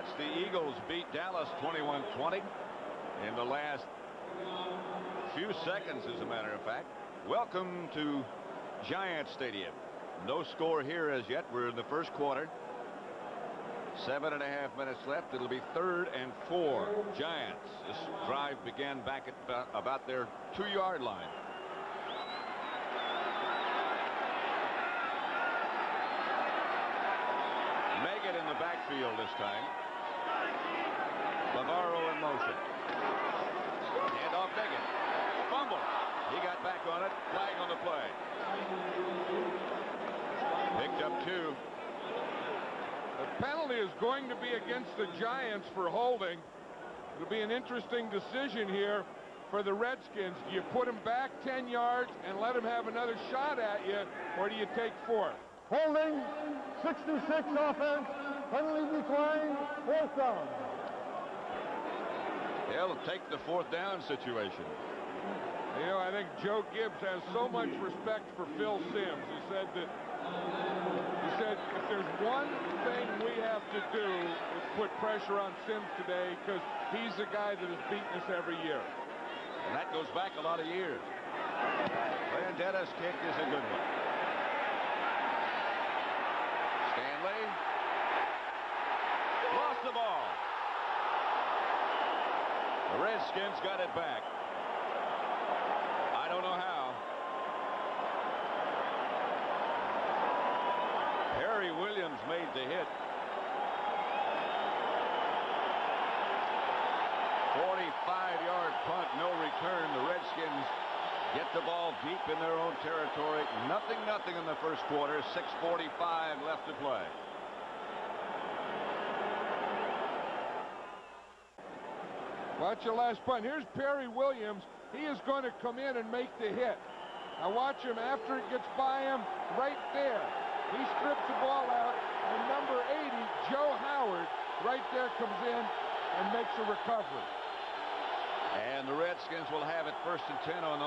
watched the Eagles beat Dallas 21-20 in the last few seconds, as a matter of fact. Welcome to Giant Stadium. No score here as yet. We're in the first quarter. Seven and a half minutes left. It'll be third and four. Giants. This drive began back at about their two-yard line. Meggett in the backfield this time. Bavaro in motion. Hand off Meggett. Fumble. He got back on it. Flag on the play. Picked up two. The penalty is going to be against the Giants for holding. It'll be an interesting decision here for the Redskins. Do you put them back 10 yards and let them have another shot at you, or do you take four? Holding, 66 offense, penalty decline, fourth down. They'll take the fourth down situation. You know, I think Joe Gibbs has so much respect for Phil Simms. He said that he said if there's one thing we have to do is put pressure on Simms today because he's the guy that has beaten us every year. And that goes back a lot of years. Landeta's kick is a good one. Stanley lost the ball. The Redskins got it back. I don't know how. Perry Williams made the hit. 45-yard punt, no return. The Redskins get the ball deep in their own territory. Nothing, nothing in the first quarter. 6.45 left to play. Watch your last punt. Here's Perry Williams. He is going to come in and make the hit. Now watch him after it gets by him right there. He strips the ball out, and number 80, Joe Howard, right there comes in and makes a recovery. And the Redskins will have it first and 10 on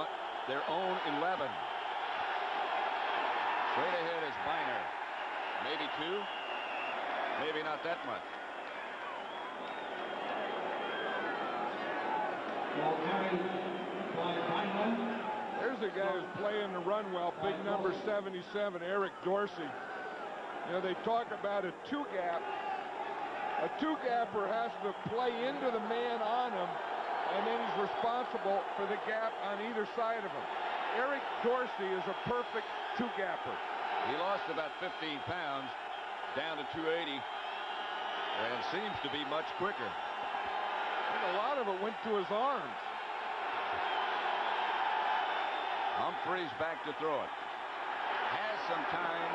their own 11. Straight ahead is Byner. Maybe two. Maybe not that much. There's a guy who's playing the run well, big number 77, Eric Dorsey. You know, they talk about a two-gap. A two-gapper has to play into the man on him, and then he's responsible for the gap on either side of him. Eric Dorsey is a perfect two-gapper. He lost about 15 pounds down to 280 and seems to be much quicker. A lot of it went to his arms. Humphries back to throw it. Has some time.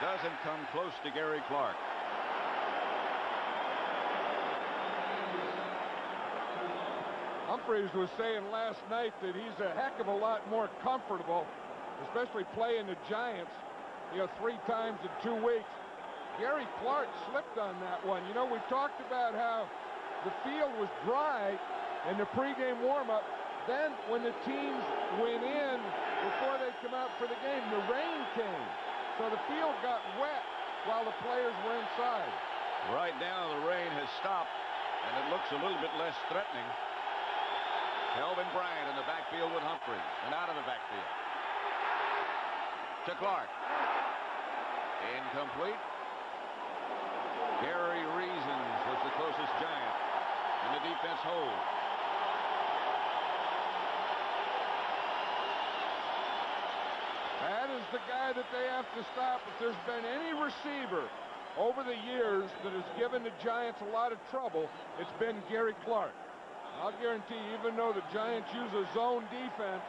Doesn't come close to Gary Clark. Humphries was saying last night that he's a heck of a lot more comfortable, especially playing the Giants, you know, three times in two weeks. Gary Clark slipped on that one. You know, we talked about how the field was dry in the pregame warm-up. Then when the teams went in before they come out for the game, the rain came. So the field got wet while the players were inside. Right now the rain has stopped and it looks a little bit less threatening. Kelvin Bryant in the backfield with Humphries and out of the backfield. To Clark. Incomplete. Gary Reasons was the closest giant. And the defense holds. That is the guy that they have to stop. If there's been any receiver over the years that has given the Giants a lot of trouble, it's been Gary Clark. I'll guarantee you, even though the Giants use a zone defense,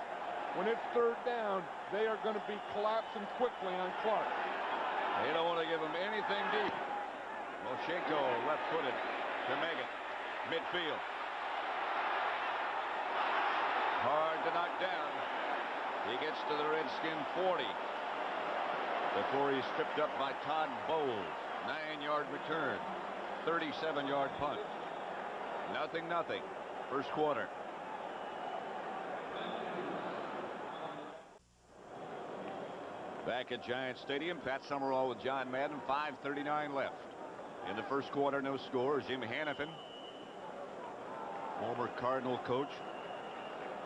when it's third down, they are going to be collapsing quickly on Clark. They don't want to give him anything deep. Mojsiejenko left-footed to Meggett. Midfield. Hard to knock down. He gets to the Redskin 40 before he's stripped up by Todd Bowles. Nine-yard return. 37-yard punt. Nothing, nothing. First quarter. Back at Giant Stadium, Pat Summerall with John Madden. 5.39 left. In the first quarter, no score. Jim Hanifan, former Cardinal coach.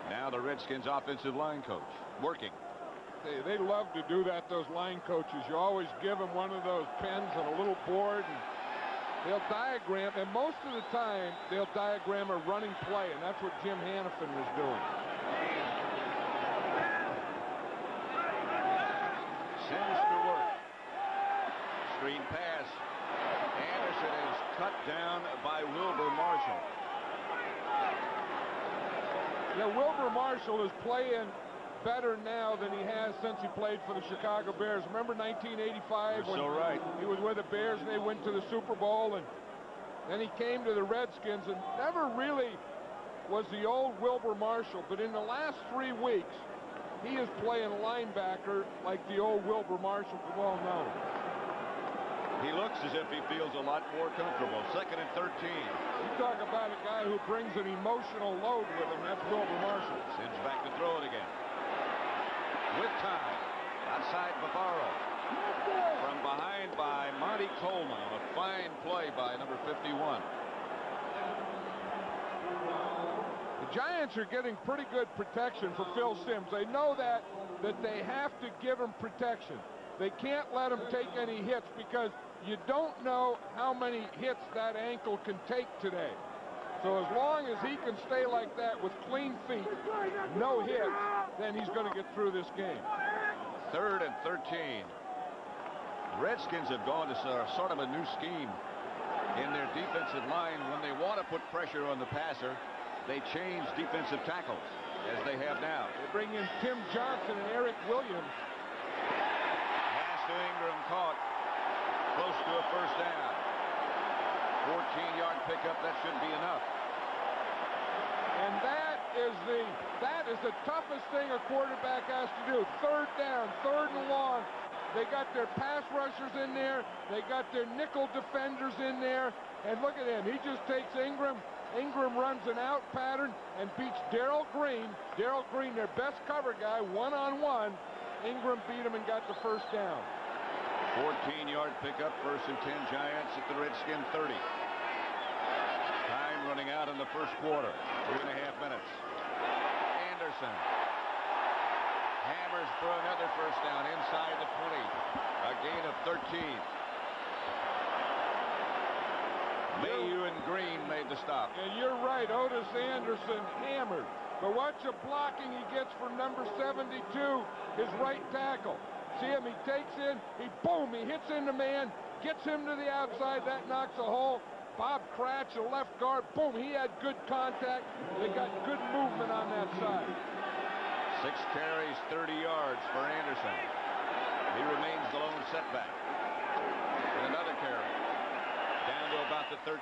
Now the Redskins offensive line coach working. They, they love to do that, those line coaches. You always give them one of those pens and a little board, and they'll diagram, and most of the time, they'll diagram a running play, and that's what Jim Hanifan was doing. Simms to work. Screen pass. Anderson is cut down by Wilber Marshall. Yeah, Wilber Marshall is playing better now than he has since he played for the Chicago Bears. Remember 1985 You're when so right. he was with the Bears and they went to the Super Bowl and then he came to the Redskins and never really was the old Wilber Marshall. But in the last three weeks, he is playing linebacker like the old Wilber Marshall we all know. He looks as if he feels a lot more comfortable. Second and 13. You talk about a guy who brings an emotional load with him. That's Wilber Marshall. Simms back to throw it again. With time. Outside Bavaro. From behind by Monte Coleman on a fine play by number 51. The Giants are getting pretty good protection for Phil Simms. They know that that they have to give him protection. They can't let him take any hits because you don't know how many hits that ankle can take today. So as long as he can stay like that with clean feet, no hits, then he's going to get through this game. Third and 13. Redskins have gone to sort of a new scheme in their defensive line. When they want to put pressure on the passer, they change defensive tackles, as they have now. They bring in Tim Johnson and Eric Williams. Pass to Ingram caught. Close to a first down. 14-yard pickup. That should be enough. And that is the that is the toughest thing a quarterback has to do. Third down, third and long. They got their pass rushers in there. They got their nickel defenders in there. And look at him. He just takes Ingram. Ingram runs an out pattern and beats Darrell Green. Darrell Green, their best cover guy, one-on-one. Ingram beat him and got the first down. 14-yard pickup, first and 10 Giants at the Redskin 30. Time running out in the first quarter. Three and a half minutes. Anderson hammers for another first down inside the 20. A gain of 13. Mayhew and Green made the stop. And you're right, Otis Anderson hammered. But watch the blocking he gets from number 72, his right tackle. See him, he takes in, he boom, he hits in the man, gets him to the outside, that knocks a hole. Bob Kratch, the left guard, boom, he had good contact. They got good movement on that side. Six carries, 30 yards for Anderson. He remains the lone setback. And another carry. Down to about the 13.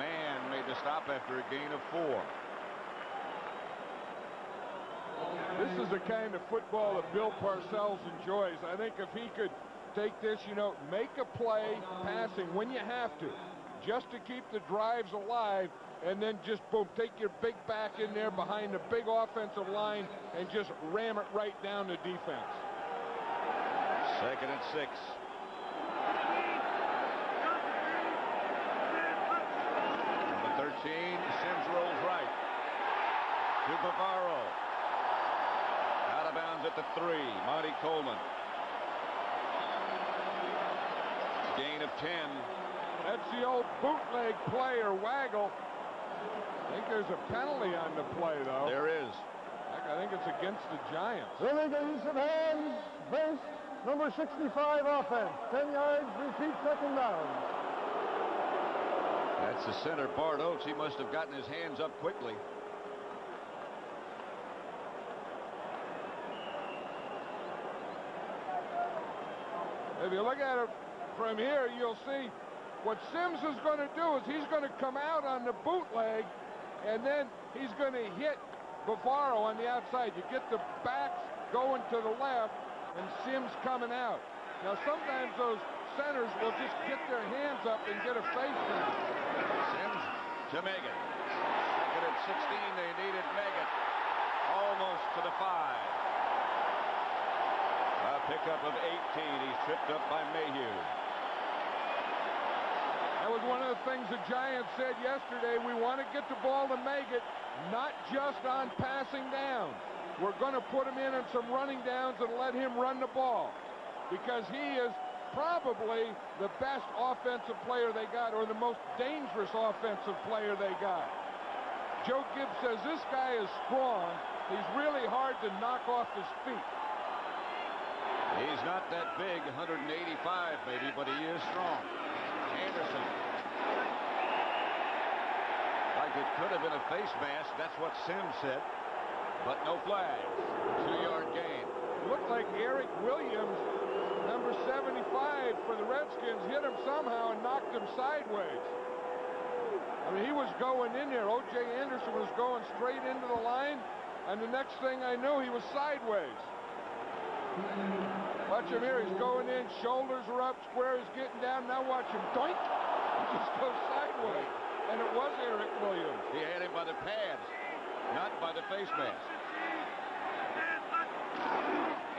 Mann made the stop after a gain of four. This is the kind of football that Bill Parcells enjoys. I think if he could take this, you know, make a play passing when you have to, just to keep the drives alive, and then just boom, take your big back in there behind the big offensive line and just ram it right down the defense. Second and six. Number 13, Simms rolls right. To Bavaro. Out of bounds at the three, Monte Coleman. Gain of 10. That's the old bootleg play or waggle. I think there's a penalty on the play, though. There is. I think it's against the Giants. Illegal use of hands, base, number 65 offense. 10 yards, repeat second down. That's the center, Bart Oates. He must have gotten his hands up quickly. If you look at it from here, you'll see what Simms is going to do is he's going to come out on the bootleg, and then he's going to hit Bavaro on the outside. You get the backs going to the left, and Simms coming out. Now, sometimes those centers will just get their hands up and get a face. Simms to Meggett. Second at 16, they needed Meggett. Almost to the five. Pickup of 18. He's tripped up by Mayhew. That was one of the things the Giants said yesterday. We want to get the ball to Meggett, not just on passing downs. We're going to put him in on some running downs and let him run the ball because he is probably the best offensive player they got or the most dangerous offensive player they got. Joe Gibbs says this guy is strong. He's really hard to knock off his feet. He's not that big, 185 maybe, but he is strong. Anderson. Like it could have been a face mask. That's what Simms said. But no flag. Two-yard gain. Looked like Eric Williams, number 75 for the Redskins, hit him somehow and knocked him sideways. I mean, he was going in there. O.J. Anderson was going straight into the line, and the next thing I knew, he was sideways. Watch him here. He's going in. Shoulders are up. Square is getting down. Now watch him. Doink! Just goes sideways. And it was Eric Williams. He had him by the pads, not by the face mask.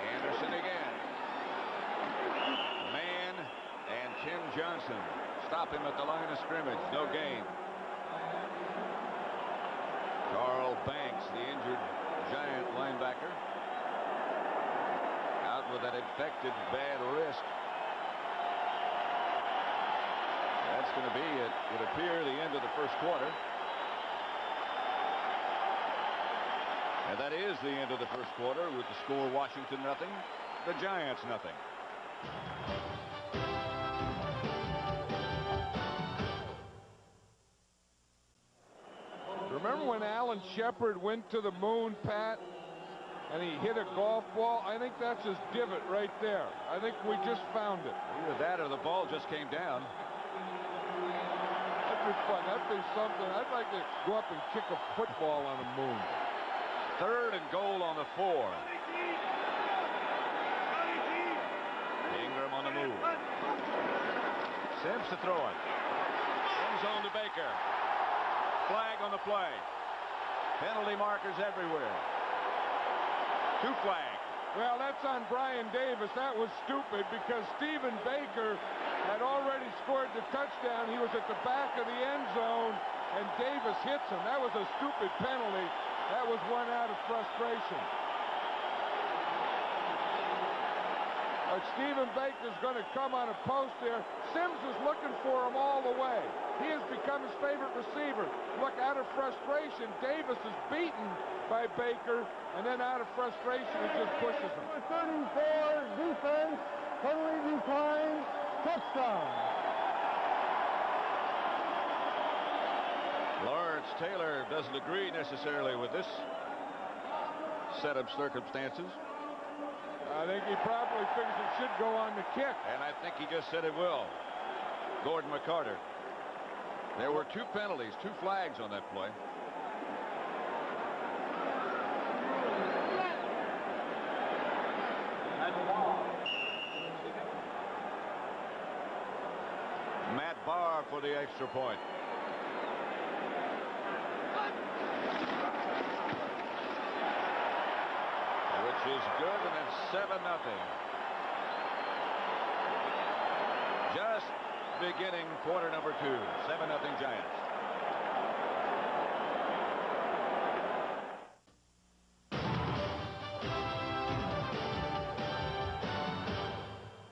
Anderson again. Mann and Tim Johnson stop him at the line of scrimmage. No gain. Carl Banks, the injured Giant linebacker, with that infected bad wrist. That's going to be, it would appear, the end of the first quarter. And that is the end of the first quarter with the score Washington nothing, the Giants nothing. Remember when Alan Shepard went to the moon, Pat, and he hit a golf ball? I think that's his divot right there. I think we just found it. Either that or the ball just came down. That'd be fun. That'd be something. I'd like to go up and kick a football on the moon. Third and goal on the four. Ingram on the move. Simms to throw it. End zone to Baker. Flag on the play. Penalty markers everywhere. Two flags. Well, that's on Brian Davis. That was stupid because Stephen Baker had already scored the touchdown. He was at the back of the end zone, and Davis hits him. That was a stupid penalty. That was one out of frustration. But Stephen Baker's going to come on a post there. Simms is looking for him all the way. He has become his favorite receiver. Look, out of frustration, Davis is beaten by Baker, and then out of frustration, he just pushes him. Number 34, defense, penalty decline, touchdown. Lawrence Taylor doesn't agree necessarily with this set of circumstances. I think he probably thinks it should go on the kick. And I think he just said it will. Gordon McCarter. There were two penalties, two flags on that play. Matt Bahr for the extra point. Which is good, and it's 7 nothing. Just beginning quarter number two. 7 nothing Giants.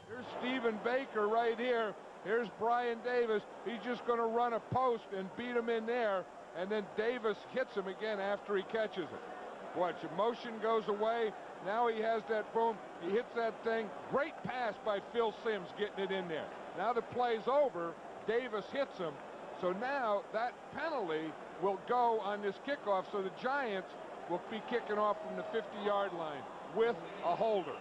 Here's Stephen Baker right here. Here's Brian Davis. He's just going to run a post and beat him in there. And then Davis hits him again after he catches it. Watch, motion goes away. Now he has that boom. He hits that thing. Great pass by Phil Simms getting it in there. Now the play's over. Davis hits him. So now that penalty will go on this kickoff. So the Giants will be kicking off from the 50-yard line with a holder.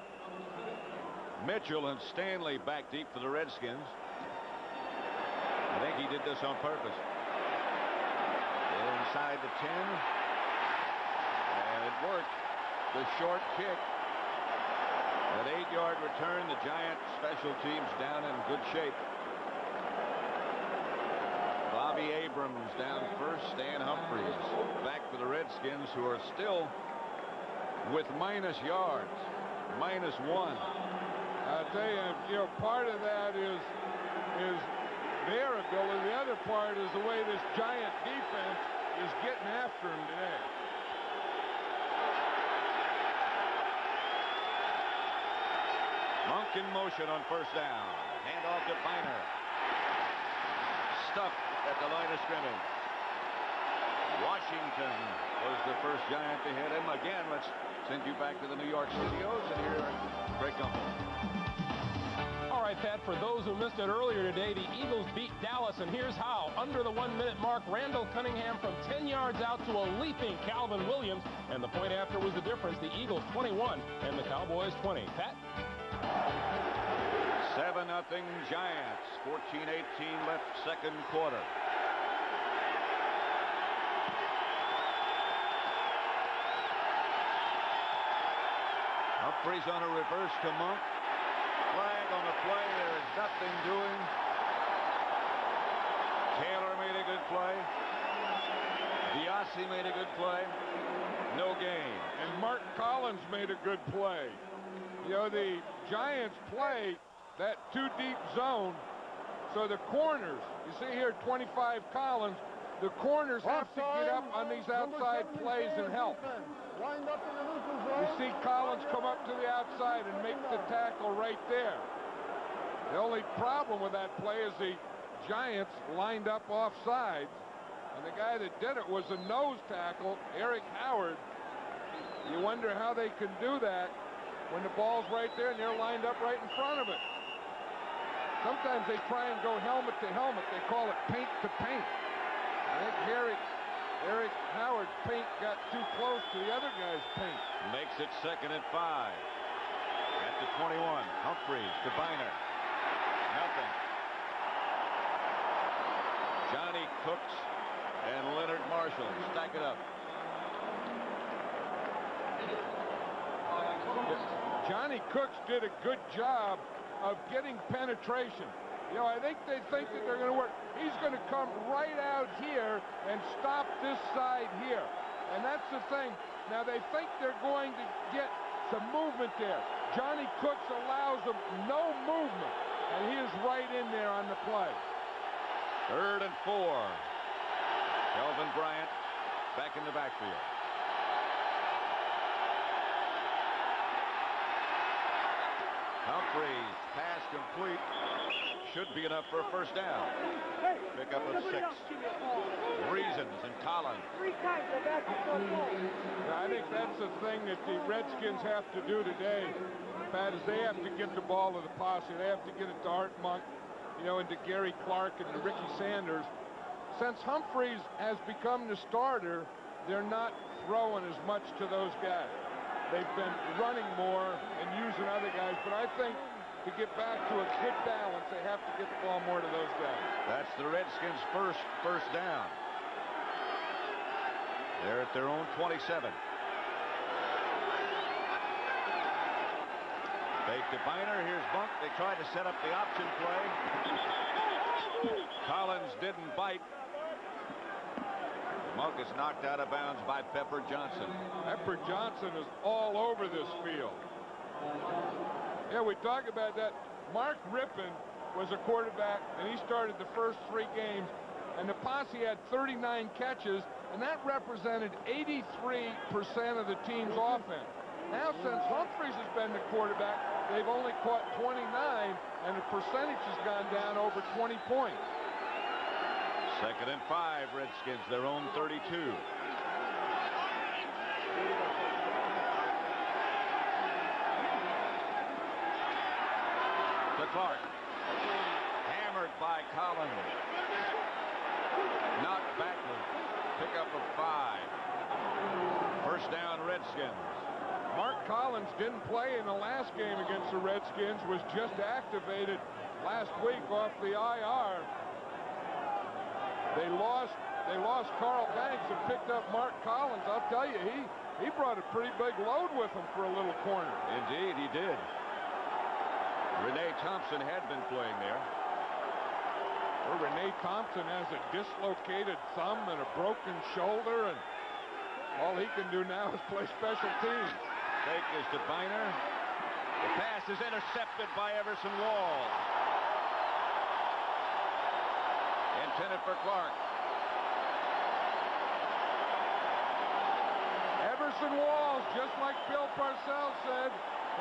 Mitchell and Stanley back deep for the Redskins. I think he did this on purpose. They're Inside the 10. And it worked. The short kick. An eight-yard return. The Giant special teams down in good shape. Bobby Abrams down first. Stan Humphries back for the Redskins who are still with minus yards. Minus one. I'll tell you, you know, part of that is is their ability. The other part is the way this giant defense is getting after him today. Monk in motion on first down. Hand off to Byner. Stuck at the line of scrimmage. Washington was the first Giant to hit him. Again, let's send you back to the New York studios and hear Greg Gumbel. All right, Pat, for those who missed it earlier today, the Eagles beat Dallas, and here's how. Under the one-minute mark, Randall Cunningham from 10 yards out to a leaping Calvin Williams, and the point after was the difference. The Eagles 21 and the Cowboys 20. Pat? 7 nothing Giants. 14-18 left second quarter. Humphries on a reverse to Monk. Flag on the play. There is nothing doing. Taylor made a good play. DeOssie made a good play. No gain. And Mark Collins made a good play. You know, the Giants play that two deep zone. So the corners, you see here 25 Collins, the corners have to get up on these outside plays and help. You see Collins come up to the outside and make the tackle right there. The only problem with that play is the Giants lined up offside. And the guy that did it was a nose tackle, Eric Howard. You wonder how they can do that when the ball's right there and they're lined up right in front of it. Sometimes they try and go helmet to helmet. They call it paint to paint. I think Eric, Eric Howard's paint got too close to the other guy's paint. Makes it second and five. At the 21, Humphries to Byner. Nothing. Johnny Cooks and Leonard Marshall stack it up. Johnny Cooks did a good job of getting penetration. You know, I think they think that they're going to work. He's going to come right out here and stop this side here. And that's the thing. Now, they think they're going to get some movement there. Johnny Cooks allows them no movement. And he is right in there on the play. Third and four. Kelvin Bryant back in the backfield. Humphries, pass complete. Should be enough for a first down. Pick up of six. Reasons and Collins. I think that's the thing that the Redskins have to do today, Pat, is they have to get the ball to the posse. They have to get it to Art Monk, you know, and to Gary Clark and to Ricky Sanders. Since Humphries has become the starter, they're not throwing as much to those guys. They've been running more and using other guys, but I think to get back to a good balance, they have to get the ball more to those guys. That's the Redskins' first first down. They're at their own 27. Fake to Byner. Here's Monk. They tried to set up the option play. Collins didn't bite. Monk is knocked out of bounds by Pepper Johnson. Pepper Johnson is all over this field. Yeah, we talk about that. Mark Rypien was a quarterback, and he started the first three games, and the posse had 39 catches, and that represented 83% of the team's offense. Now, since Humphries has been the quarterback, they've only caught 29, and the percentage has gone down over 20 points. Second and five, Redskins, their own 32. To Clark. Hammered by Collins. Knocked backward. Pickup of five. First down, Redskins. Mark Collins didn't play in the last game against the Redskins, was just activated last week off the IR. They lost they lost Carl Banks and picked up Mark Collins. I'll tell you, he he brought a pretty big load with him for a little corner. Indeed, he did. Reyna Thompson had been playing there. Well, Reyna Thompson has a dislocated thumb and a broken shoulder, and all he can do now is play special teams. Fake is to Byner. The pass is intercepted by Everson Wall. Intended for Clark. Everson Walls, just like Bill Parcells said,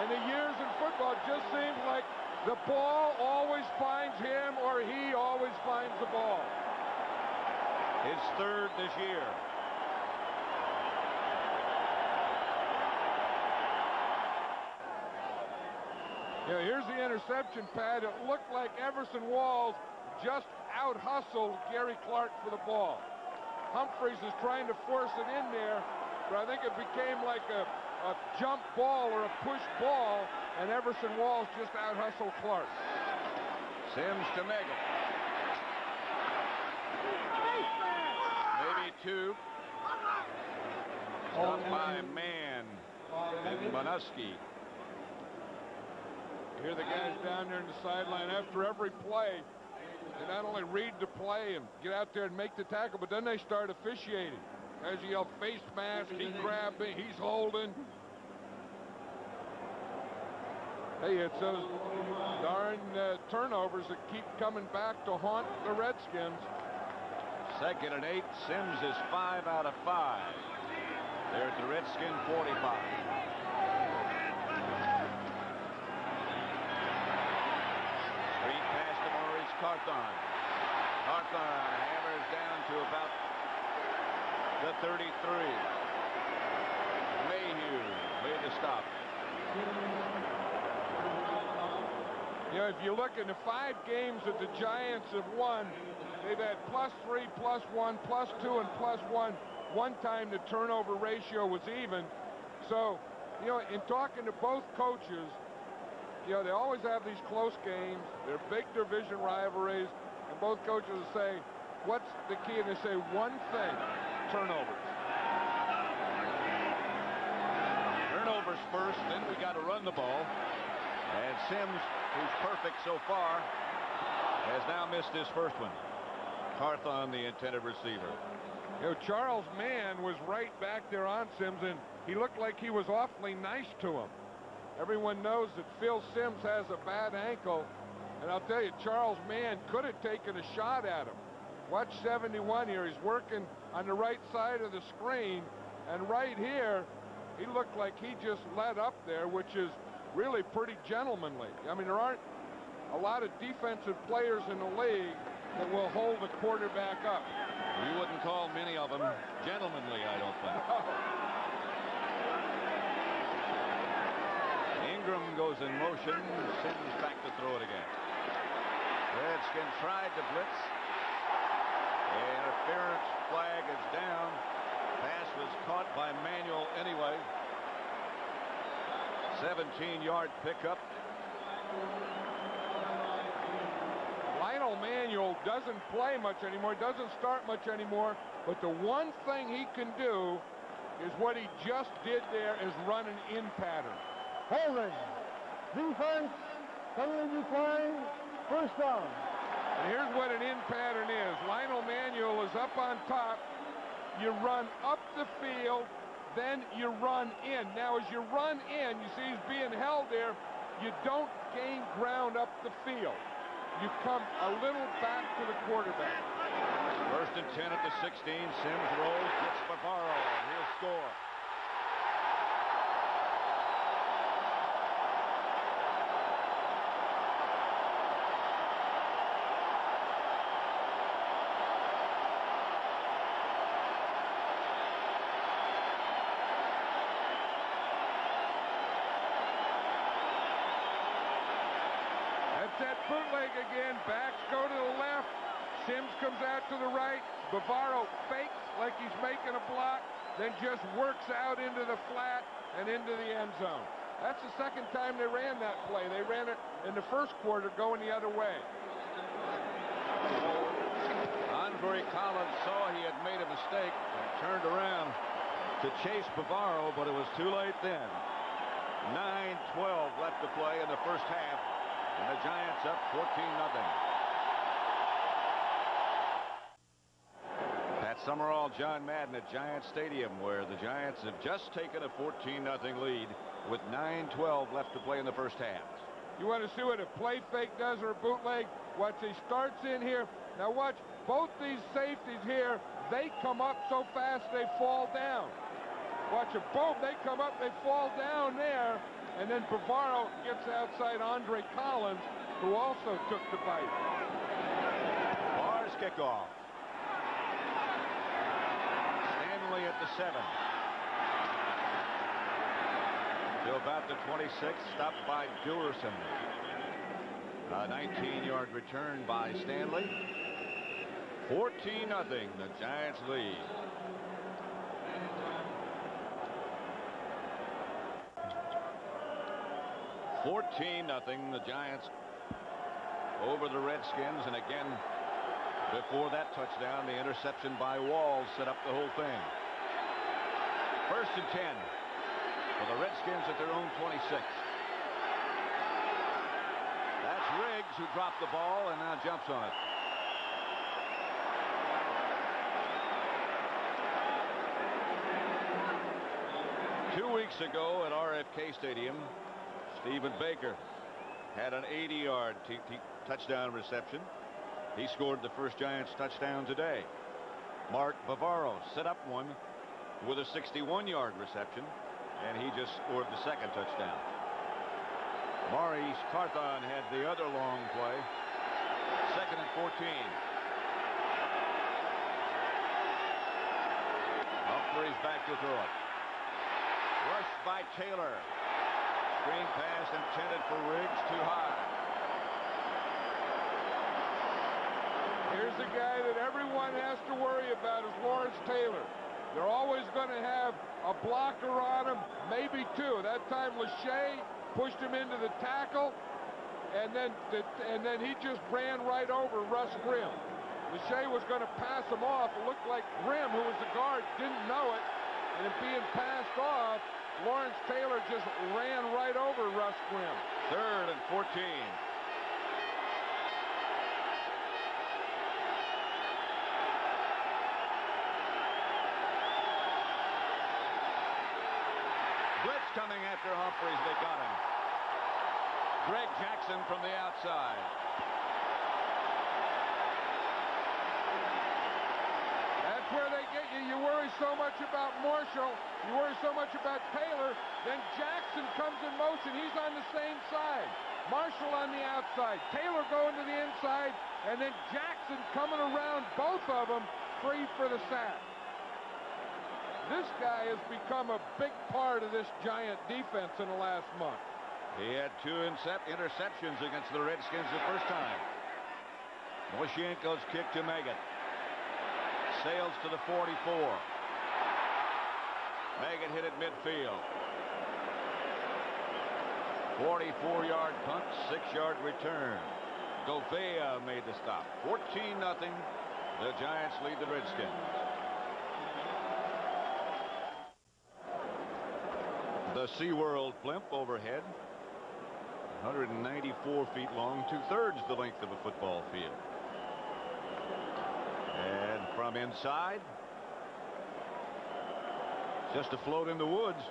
in the years in football, just seems like the ball always finds him or he always finds the ball. His third this year. Yeah, here's the interception pad. It looked like Everson Walls just out-hustled Gary Clark for the ball. Humphries is trying to force it in there, but I think it became like a, a jump ball or a push ball, and Everson Walls just out-hustled Clark. Simms to Meggett. Maybe two. Stopped by Mann and Manusky. Hear the guys down there in the sideline after every play. They not only read the play and get out there and make the tackle, but then they start officiating. As you yell face mask, he grabbed me, he's holding. Hey, it's those darn uh, turnovers that keep coming back to haunt the Redskins. Second and eight. Simms is five out of five. There's the Redskin 45. Three pass to Maurice Carthon. Carthon hammers down to about the 33. Mayhew made the stop. You know, if you look in the five games that the Giants have won, they've had plus three, plus one, plus two, and plus one. One time the turnover ratio was even. So, you know, in talking to both coaches, you know, they always have these close games. They're big division rivalries. And both coaches will say, what's the key? And they say one thing, turnovers. Turnovers first, then we got to run the ball. And Simms, who's perfect so far, has now missed his first one. Carthon, the intended receiver. You know, Charles Mann was right back there on Simms, and he looked like he was awfully nice to him. Everyone knows that Phil Simms has a bad ankle, and I'll tell you, Charles Mann could have taken a shot at him. Watch 71 here. He's working on the right side of the screen, and right here, he looked like he just let up there, which is really pretty gentlemanly. I mean, there aren't a lot of defensive players in the league that will hold a quarterback up. You wouldn't call many of them gentlemanly, I don't think. Ingram goes in motion, Simms back to throw it again. Redskin tried to blitz. Interference flag is down. Pass was caught by Manuel anyway. 17-yard pickup. Lionel Manuel doesn't play much anymore, doesn't start much anymore, but the one thing he can do is what he just did there is run an in pattern. Holding. Defense. Penalty decline. First down. And here's what an in pattern is. Lionel Manuel is up on top. You run up the field, then you run in. Now, as you run in, you see he's being held there. You don't gain ground up the field. You come a little back to the quarterback. First and 10 at the 16. Simms rolls, gets Bavaro. He'll score. That's that bootleg again. Backs go to the left. Simms comes out to the right. Bavaro fakes like he's making a block, then just works out into the flat and into the end zone. That's the second time they ran that play. They ran it in the first quarter going the other way. Andre Collins saw he had made a mistake and turned around to chase Bavaro, but it was too late then. 9-12 left to play in the first half, and the Giants up 14 nothing. Pat Summerall, John Madden at Giants Stadium, where the Giants have just taken a 14-0 lead with 9-12 left to play in the first half. You want to see what a play fake does or a bootleg? Watch, he starts in here. Now watch, both these safeties here, they come up so fast they fall down. Watch it, boom, they come up, they fall down there, and then Bavaro gets outside Andre Collins, who also took the bite. Mars kickoff. Stanley at the seven. To about the 26, stopped by Duerson. A 19-yard return by Stanley. 14 nothing. The Giants lead. Fourteen nothing. The Giants over the Redskins, and again, before that touchdown, the interception by Walls set up the whole thing. First and 10 for the Redskins at their own 26. That's Riggs who dropped the ball and now jumps on it. Two weeks ago at RFK Stadium, Stephen Baker had an 80-yard touchdown reception. He scored the first Giants touchdown today. Mark Bavaro set up one with a 61-yard reception, and he just scored the second touchdown. Maurice Carthon had the other long play. Second and 14. Humphries back to throw it. Rushed by Taylor. Screen pass intended for Riggs too high. Here's a guy that everyone has to worry about is Lawrence Taylor. They're always going to have a blocker on him, maybe two. That time Lachey pushed him into the tackle, and then and then he just ran right over Russ Grimm. Lachey was going to pass him off. It looked like Grimm, who was the guard, didn't know it, and it being passed off, Lawrence Taylor just ran right over Russ Grimm. Third and 14. Blitz coming after Humphries. They got him. Greg Jackson from the outside. That's where they get you. You worry so much about Marshall. You worry so much about Taylor. Then Jackson comes in motion. He's on the same side. Marshall on the outside. Taylor going to the inside. And then Jackson coming around both of them free for the sack. This guy has become a big part of this Giant defense in the last month. He had two interceptions against the Redskins the first time. Mojsiejenko's kick to Meggett. Sails to the 44. Meggett hit at midfield. 44-yard punt, six-yard return. Gouveia made the stop. 14-0. The Giants lead the Redskins. The SeaWorld blimp overhead 194 feet long, two-thirds the length of a football field. Inside, just to float in the woods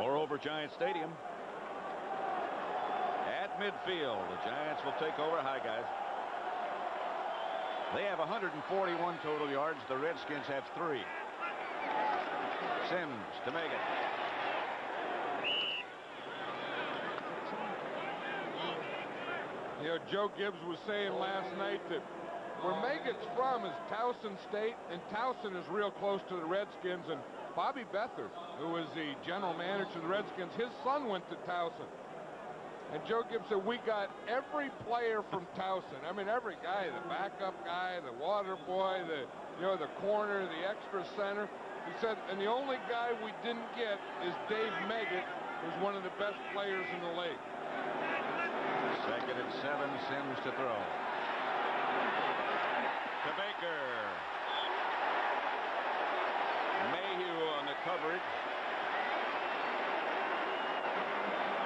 or over Giant Stadium. At midfield, the Giants will take over. Hi, guys. They have 141 total yards. The Redskins have three. Simms to make it. You know, Joe Gibbs was saying last night that where Meggett's from is Towson State, and Towson is real close to the Redskins. And Bobby Beathard, who was the general manager of the Redskins, his son went to Towson. And Joe Gibbs said, we got every player from Towson. I mean, every guy, the backup guy, the water boy, the, you know, the corner, the extra center. He said, and the only guy we didn't get is Dave Meggett, who's one of the best players in the league. Second and seven, Simms to throw. To Baker. Mayhew on the coverage.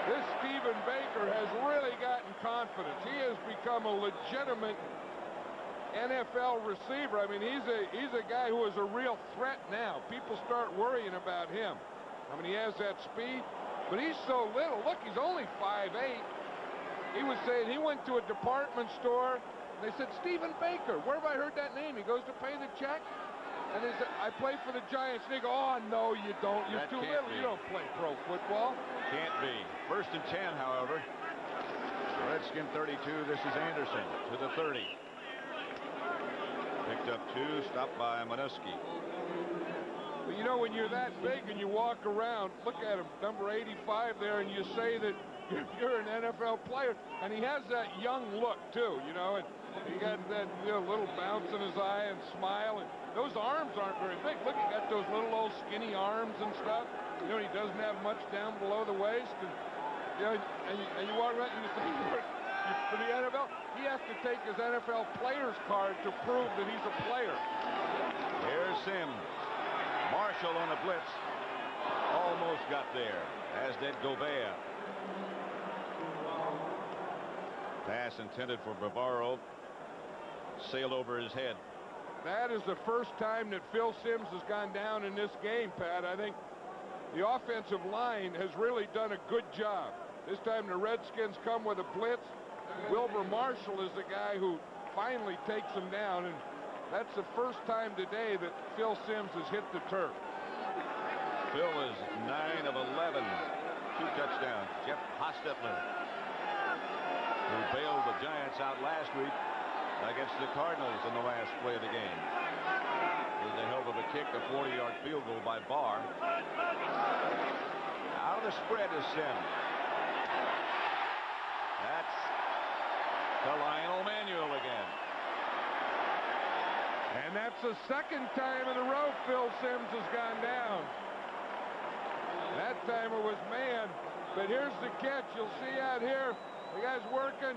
This Stephen Baker has really gotten confidence. He has become a legitimate NFL receiver. I mean, he's a he's a guy who is a real threat now. People start worrying about him. I mean, he has that speed, but he's so little. Look, he's only 5'8". He was saying he went to a department store And they said, Stephen Baker. Where have I heard that name? He goes to pay the check. And said, I play for the Giants. And they go, oh, no, you don't. You're That too little. be. You don't play pro football. Can't be. First and 10, however. Redskin 32. This is Anderson to the 30. Picked up two, stopped by Minuski. But you know, when you're that big and you walk around, look at him, number 85 there, and you say that you're, you're an NFL player. And he has that young look, too, you know, and he got that you know, little bounce in his eye and smile. And those arms aren't very big. Look, he got those little old skinny arms and stuff. You know, he doesn't have much down below the waist. And, you know, and, you, and you walk around and you say, for the NFL, he has to take his NFL player's card to prove that he's a player. Here's Simms. Marshall on the blitz. Almost got there, as did Gobert. Pass intended for Bavaro. Sailed over his head. That is the first time that Phil Simms has gone down in this game, Pat. I think the offensive line has really done a good job. This time the Redskins come with a blitz. Wilber Marshall is the guy who finally takes him down, and that's the first time today that Phil Simms has hit the turf. Phil is 9 of 11. Two touchdowns. Jeff Hostetler, who bailed the Giants out last week against the Cardinals in the last play of the game. With the help of a kick, a 40-yard field goal by Bahr. Out of the spread is Simms. That's to Lionel Manuel again. And that's the second time in a row Phil Simms has gone down. That time it was Mann. But here's the catch. You'll see out here. The guy's working.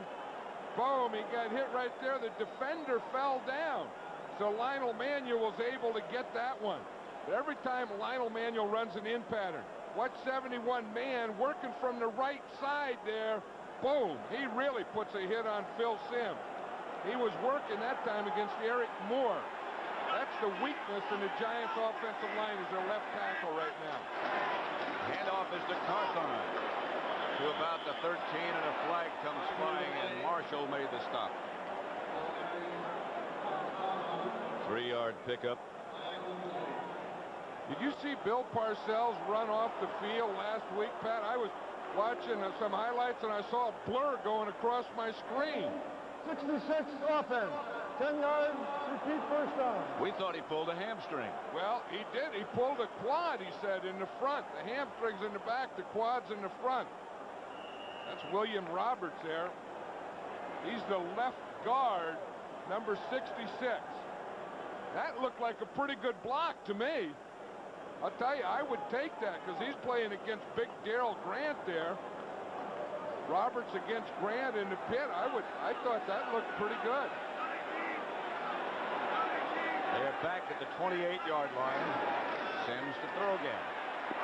Boom. He got hit right there. The defender fell down. So Lionel Manuel was able to get that one. But every time Lionel Manuel runs an in pattern, watch 71 Mann working from the right side there. Boom. He really puts a hit on Phil Simms. He was working that time against Eric Moore. That's the weakness in the Giants offensive line is their left tackle right now. Handoff is to Carthon. To about the 13 and a flag comes flying and Marshall made the stop. Three yard pickup. Did you see Bill Parcells run off the field last week, Pat? I was watching some highlights and I saw a blur going across my screen. 66 offense. 10 yards, repeat first down. We thought he pulled a hamstring. Well, he did. He pulled a quad, he said, in the front. The hamstrings in the back, the quads in the front. That's William Roberts there. He's the left guard, number 66. That looked like a pretty good block to me. I'll tell you, I would take that because he's playing against Big Daryl Grant there. Roberts against Grant in the pit. I would, I thought that looked pretty good. They're back at the 28-yard line. Simms to throw again.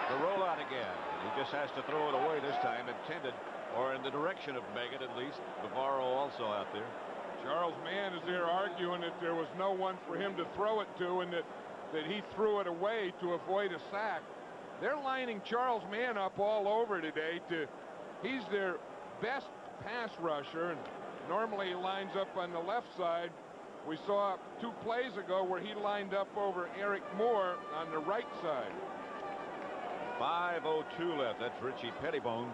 The rollout again. He just has to throw it away this time, intended, or in the direction of Meggett at least. Bavaro also out there. Charles Mann is there arguing that there was no one for him to throw it to and that, that he threw it away to avoid a sack. They're lining Charles Mann up all over today to he's their best pass rusher and normally he lines up on the left side. We saw two plays ago where he lined up over Eric Moore on the right side. 5.02 left. That's Richie Pettibone.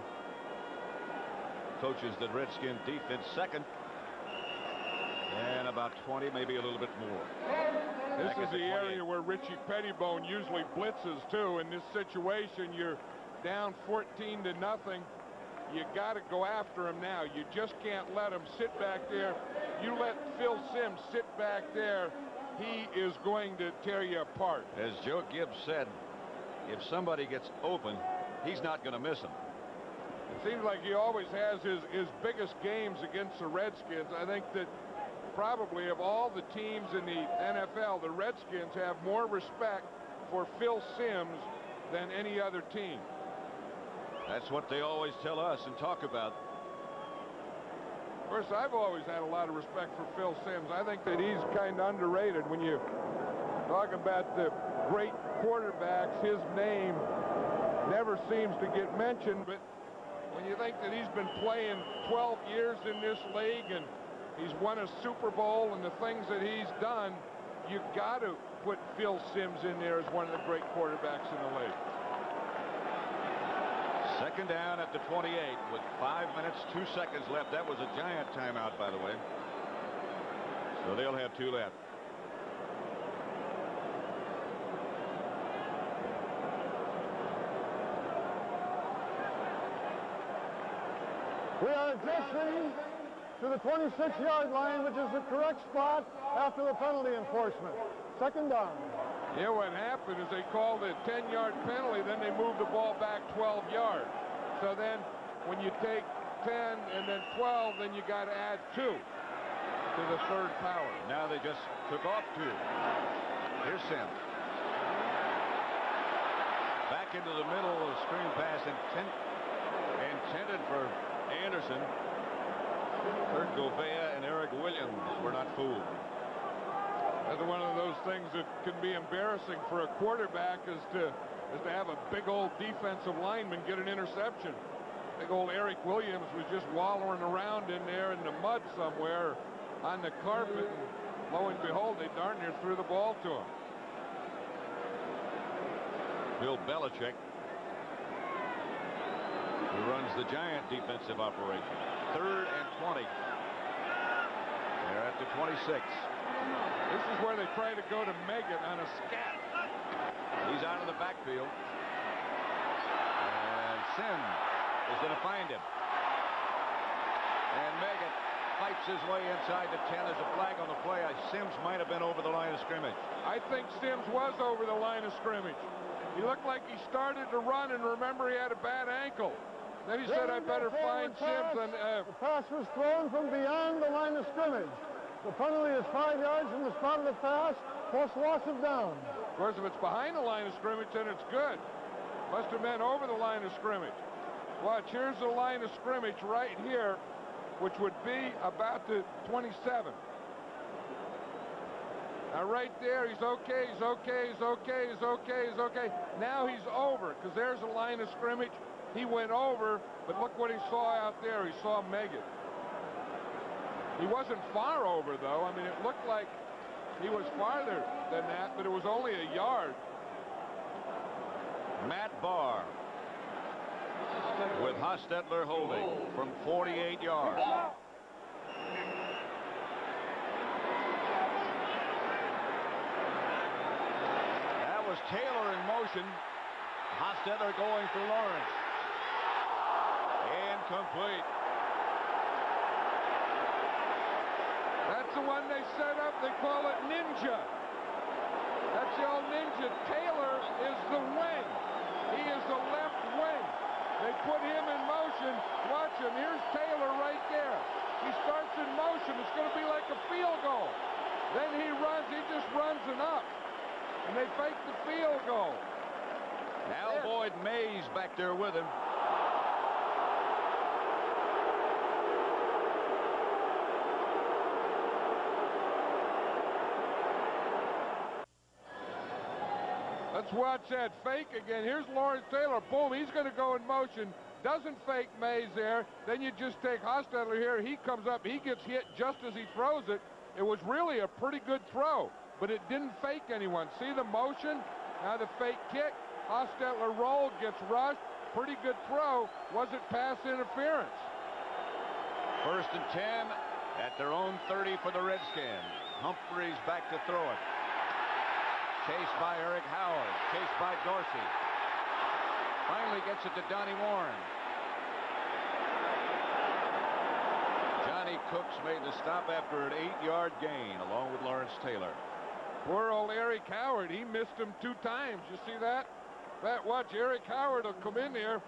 Coaches the Redskin defense second. And about 20, maybe a little bit more. This Back is the area where Richie Pettibone usually blitzes too. In this situation, you're down 14 to nothing. You got to go after him now. You just can't let him sit back there. You let Phil Simms sit back there, he is going to tear you apart. As Joe Gibbs said, if somebody gets open, he's not going to miss them. Seems like he always has his, his biggest games against the Redskins. I think that probably of all the teams in the NFL, the Redskins have more respect for Phil Simms than any other team. That's what they always tell us and talk about. Of course, I've always had a lot of respect for Phil Simms. I think that he's kind of underrated when you talk about the great quarterbacks. His name never seems to get mentioned, but when you think that he's been playing 12 years in this league and He's won a Super Bowl and the things that he's done, you got to put Phil Simms in there as one of the great quarterbacks in the league. Second down at the 28 with five minutes, two seconds left. That was a giant timeout, by the way. So they'll have two left. We are adjusting to the 26-yard line, which is the correct spot after the penalty enforcement. Second down. Yeah, what happened is they called a 10-yard penalty, then they moved the ball back 12 yards. So then when you take 10 and then 12, then you got to add two to the third power. Now they just took off two. Here's Simms. Back into the middle of the screen pass intent, intended for Anderson. Kurt Gouveia and Eric Williams were not fooled. That's one of those things that can be embarrassing for a quarterback is to is to have a big old defensive lineman get an interception. Big old Eric Williams was just wallowing around in there in the mud somewhere on the carpet. And lo and behold, they darn near threw the ball to him. Bill Belichick, who runs the giant defensive operation. Third and 20. They're at the 26. This is where they try to go to Meggett on a scat. He's out of the backfield. And Simms is going to find him. And Meggett fights his way inside the 10. There's a flag on the play. Simms might have been over the line of scrimmage. I think Simms was over the line of scrimmage. He looked like he started to run, and remember, he had a bad ankle. Then he said, I better find Simms. And, uh, the pass was thrown from beyond the line of scrimmage. The penalty is five yards from the spot of the pass, plus loss of down. Of course, if it's behind the line of scrimmage, then it's good. Must have been over the line of scrimmage. Watch, here's the line of scrimmage right here, which would be about the 27. Now, right there, he's okay, he's okay, he's okay, he's okay, he's okay. Now he's over, because there's a line of scrimmage. He went over, but look what he saw out there. He saw Meggett. He wasn't far over, though. I mean, it looked like he was farther than that, but it was only a yard. Matt Bahr with Hostetler holding from 48 yards. That was Taylor in motion. Hostetler going for Lawrence. Incomplete. That's the one they set up. They call it Ninja. That's the old Ninja. Taylor is the wing. He is the left wing. They put him in motion. Watch him. Here's Taylor right there. He starts in motion. It's going to be like a field goal. Then he runs. He just runs and up. And they fake the field goal. Now Boyd Mays back there with him. Let's watch that fake again. Here's Lawrence Taylor. Boom, he's going to go in motion. Doesn't fake Mays there. Then you just take Hostetler here. He comes up. He gets hit just as he throws it. It was really a pretty good throw, but it didn't fake anyone. See the motion? Now the fake kick. Hostetler rolled, gets rushed. Pretty good throw. Wasn't pass interference. First and 10 at their own 30 for the Redskins. Humphries back to throw it. Chased by Eric Howard. Chased by Dorsey. Finally gets it to Donnie Warren. Johnny Cooks made the stop after an eight-yard gain along with Lawrence Taylor. Poor old Eric Howard. He missed him two times. You see that? That watch. Eric Howard will come in here.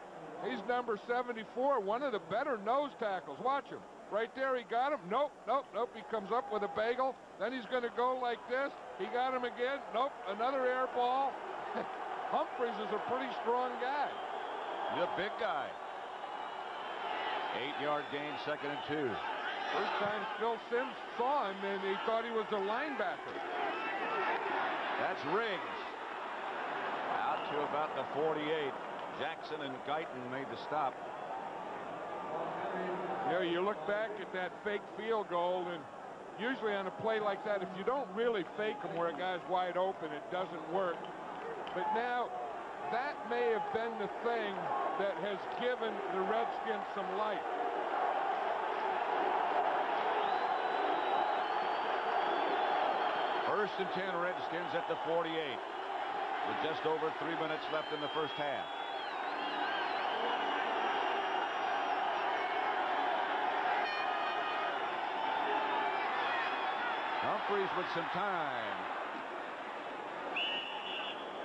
He's number 74, one of the better nose tackles. Watch him. Right there, he got him. Nope, nope, nope. He comes up with a bagel. Then he's going to go like this. He got him again. Nope, another air ball. Humphries is a pretty strong guy. The big guy. Eight-yard gain, second and two. First time Phil Simms saw him, and he thought he was a linebacker. That's Riggs. Out to about the 48. Jackson and Guyton made the stop. You know, you look back at that fake field goal, and usually on a play like that, if you don't really fake them where a guy's wide open, it doesn't work. But now, that may have been the thing that has given the Redskins some life. First and 10 Redskins at the 48 with just over three minutes left in the first half. Humphries with some time.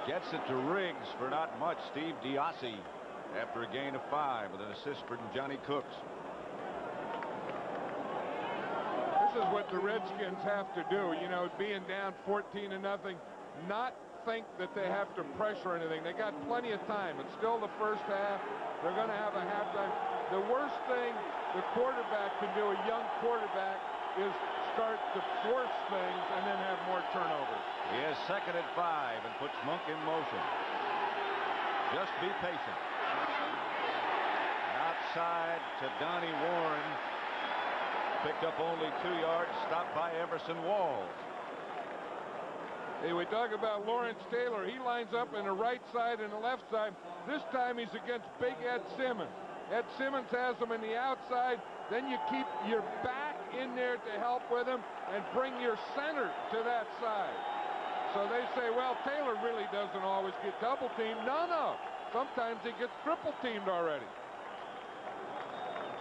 Gets it to Riggs for not much. Steve DeOssie after a gain of five with an assist from Johnny Cooks. This is what the Redskins have to do. You know, being down 14 to nothing, not think that they have to pressure anything. They got plenty of time. It's still the first half. They're going to have a halftime. The worst thing the quarterback can do, a young quarterback, is start to force things and then have more turnovers. He has second at five and puts Monk in motion. Just be patient. Outside to Donnie Warren. Picked up only two yards, stopped by Everson Walls. Hey, we talk about Lawrence Taylor. He lines up in the right side and the left side. This time he's against Big Ed Simmons. Ed Simmons has him in the outside. Then you keep your back in there to help with him and bring your center to that side. So they say, well, Taylor really doesn't always get double teamed. No, no. Sometimes he gets triple teamed already.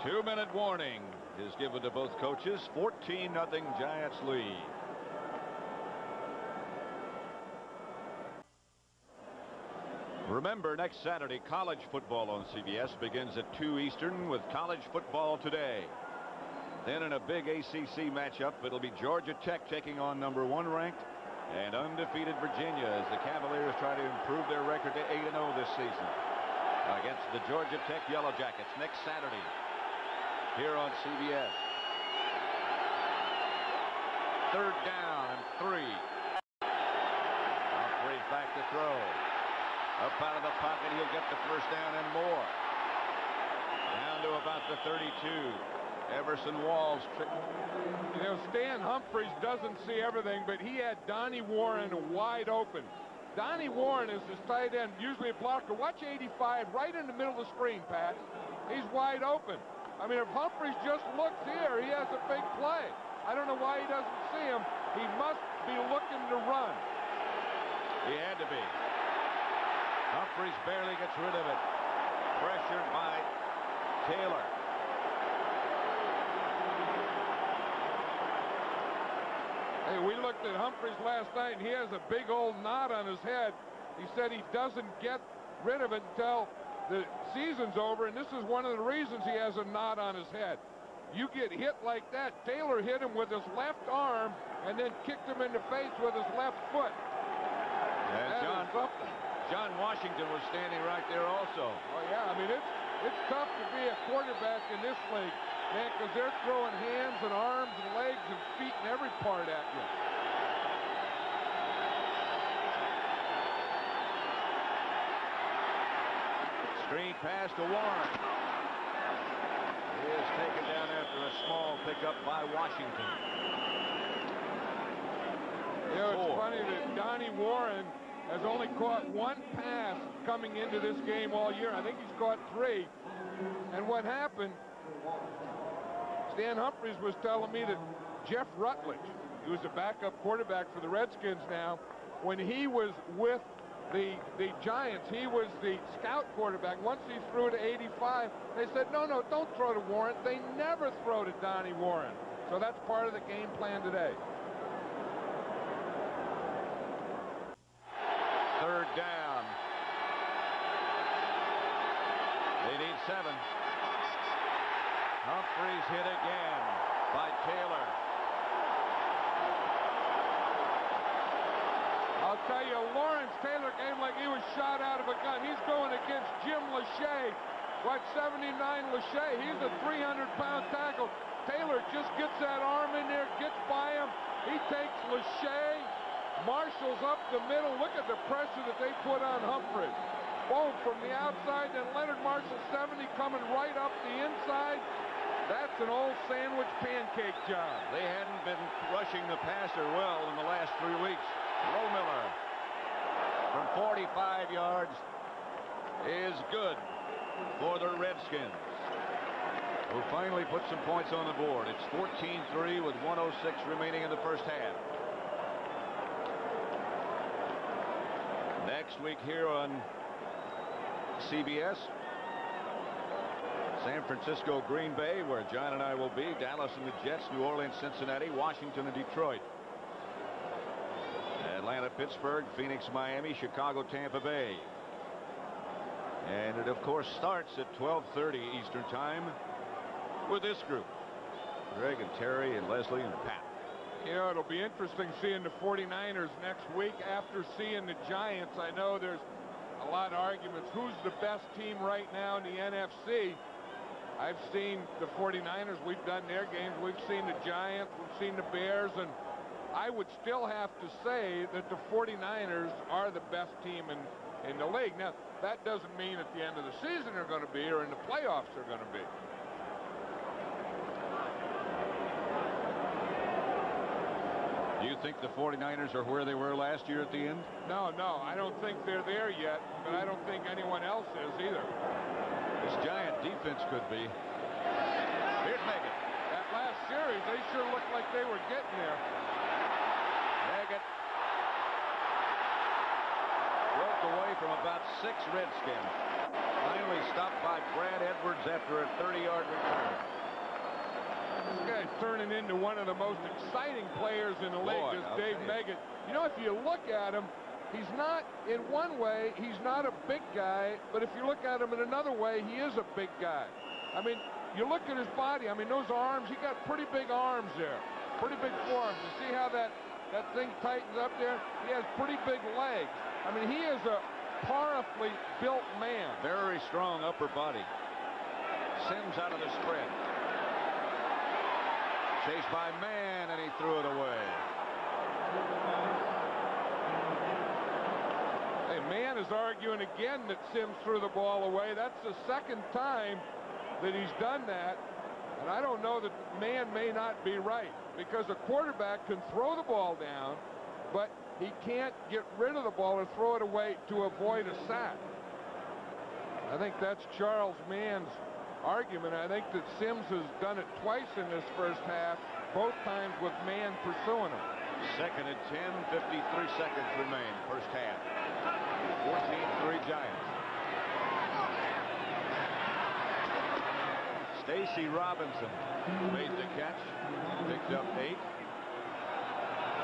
Two minute warning is given to both coaches. 14 nothing Giants lead. Remember, next Saturday, college football on CBS begins at 2 Eastern with college football today. Then in a big ACC matchup, it'll be Georgia Tech taking on number one ranked and undefeated Virginia as the Cavaliers try to improve their record to 8-0 this season against the Georgia Tech Yellow Jackets next Saturday here on CBS. Third down and three. Humphries back to throw. Up out of the pocket, he'll get the first down and more. Down to about the 32. Everson Walls. You know, Stan Humphries doesn't see everything, but he had Donnie Warren wide open. Donnie Warren is his tight end, usually a blocker. Watch 85 right in the middle of the screen, Pat. He's wide open. I mean, if Humphries just looks here, he has a big play. I don't know why he doesn't see him. He must be looking to run. He had to be. Humphries barely gets rid of it. Pressured by Taylor. Hey, we looked at Humphries last night, and he has a big old knot on his head. He said he doesn't get rid of it until the season's over, and this is one of the reasons he has a knot on his head. You get hit like that. Taylor hit him with his left arm and then kicked him in the face with his left foot. And John. John Washington was standing right there also. Oh, yeah, I mean, it's, it's tough to be a quarterback in this league, man, because they're throwing hands and arms and legs and feet and every part at you. Screen pass to Warren. He is taken down after a small pickup by Washington. You know, it's Four. funny that Donnie Warren has only caught one pass coming into this game all year. I think he's caught three. And what happened, Stan Humphries was telling me that Jeff Rutledge, who's a backup quarterback for the Redskins now, when he was with the, the Giants, he was the scout quarterback. Once he threw to 85, they said, no, no, don't throw to Warren. They never throw to Donnie Warren. So that's part of the game plan today. Third down. They need seven. Humphries hit again by Taylor. I'll tell you, Lawrence Taylor came like he was shot out of a gun. He's going against Jim Lachey. What, 79 Lachey? He's a 300-pound tackle. Taylor just gets that arm in there, gets by him. He takes Lachey, marshals up the middle. Look at the pressure that they put on Humphrey. Boom, from the outside, then Leonard Marshall 70 coming right up the inside. That's an old sandwich pancake job. They hadn't been rushing the passer well in the last three weeks. Lohmiller from 45 yards is good for the Redskins who finally put some points on the board. It's 14-3 with 106 remaining in the first half. Next week here on CBS, San Francisco, Green Bay, where John and I will be, Dallas and the Jets, New Orleans, Cincinnati, Washington, and Detroit. Atlanta, Pittsburgh, Phoenix, Miami, Chicago, Tampa Bay. And it, of course, starts at 12.30 Eastern Time with this group. Greg and Terry and Leslie and Pat. You know, it'll be interesting seeing the 49ers next week after seeing the Giants. I know there's a lot of arguments. Who's the best team right now in the NFC? I've seen the 49ers. We've done their games. We've seen the Giants. We've seen the Bears. And I would still have to say that the 49ers are the best team in, in the league. Now, that doesn't mean at the end of the season they're going to be or in the playoffs they're going to be. Do you think the 49ers are where they were last year at the end? No, no, I don't think they're there yet, but I don't think anyone else is either. This giant defense could be. Here's Meggett. That last series, they sure looked like they were getting there. Meggett broke away from about six Redskins. Finally stopped by Brad Edwards after a 30-yard return. This guy's turning into one of the most exciting players in the league, Boy, I'll Dave. Meggett. You know, if you look at him, he's not, in one way, he's not a big guy, but if you look at him in another way, he is a big guy. I mean, you look at his body, I mean, those arms, he got pretty big arms there. Pretty big forearms. You see how that, that thing tightens up there? He has pretty big legs. I mean, he is a powerfully built man. Very strong upper body. Simms out of the spread. Chased by Mann, and he threw it away. Mann is arguing again that Simms threw the ball away. That's the second time that he's done that. And I don't know that Mann may not be right because a quarterback can throw the ball down, but he can't get rid of the ball and throw it away to avoid a sack. I think that's Charles Mann's argument. I think that Simms has done it twice in this first half, both times with Mann pursuing him. Second and 10, 53 seconds remain. First half. 14-3 Giants. Stacy Robinson made the catch. Picked up eight.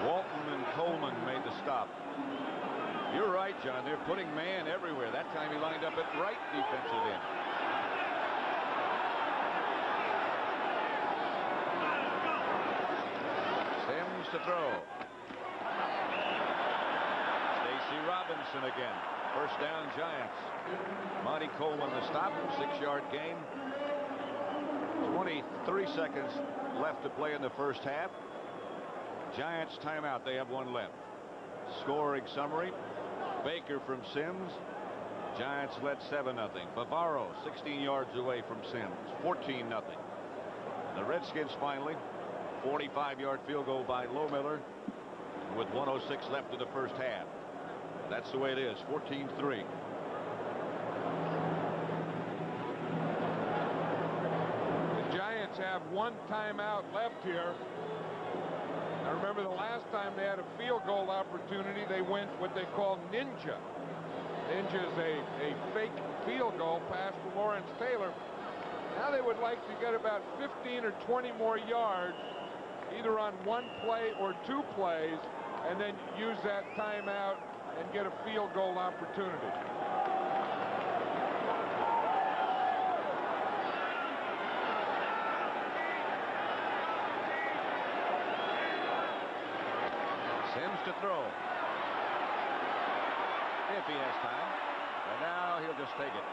Walton and Coleman made the stop. You're right, John. They're putting Mann everywhere. That time he lined up at right defensive end. Simms to throw. Stacy Robinson again. First down Giants. Monte Coleman the stop. Six-yard gain. 23 seconds left to play in the first half. Giants timeout. They have one left. Scoring summary. Baker from Simms. Giants led 7 0. Bavaro 16 yards away from Simms. 14 0. The Redskins finally 45 yard field goal by Lohmiller with 106 left in the first half. That's the way it is 14 3. The Giants have one timeout left here. I remember the last time they had a field goal opportunity, they went what they call ninja. Ninja is a, a fake field goal pass to Lawrence Taylor. Now they would like to get about 15 or 20 more yards, either on one play or two plays, and then use that timeout and get a field goal opportunity. Simms to throw. If he has time. And now he'll just take it.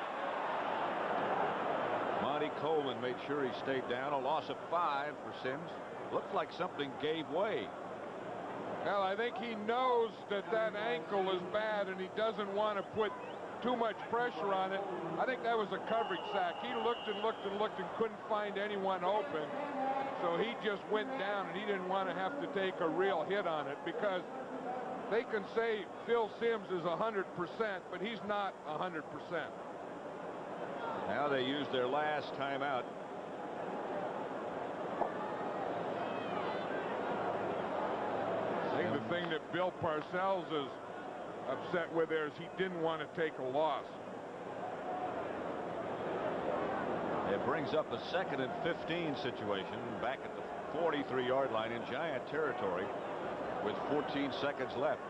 Monte Coleman made sure he stayed down. A loss of five for Simms. Looked like something gave way. Well, I think he knows that that ankle is bad. and he doesn't want to put too much pressure on it. I think that was a coverage sack. He looked and looked and looked and couldn't find anyone open. So he just went down, and he didn't want to have to take a real hit on it because they can say Phil Simms is 100%, but he's not 100%. Now they use their last timeout. I think the thing that Bill Parcells is upset with there is he didn't want to take a loss. It brings up a second and 15 situation back at the 43-yard line in Giant territory with 14 seconds left.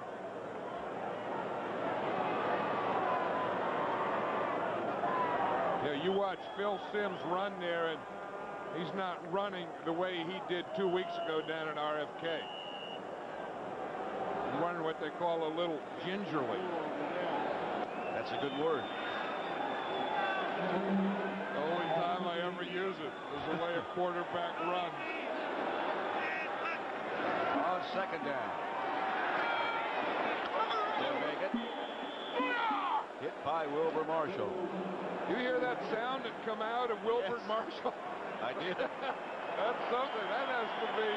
Yeah, you watch Phil Simms run there, and he's not running the way he did two weeks ago down at RFK. Running what they call a little gingerly. That's a good word. The only time I ever use it is the way a quarterback runs. Oh, On second down. They'll make it. Hit by Wilber Marshall. You hear that sound that come out of Wilber Yes. Marshall? I did. That's something. That has to be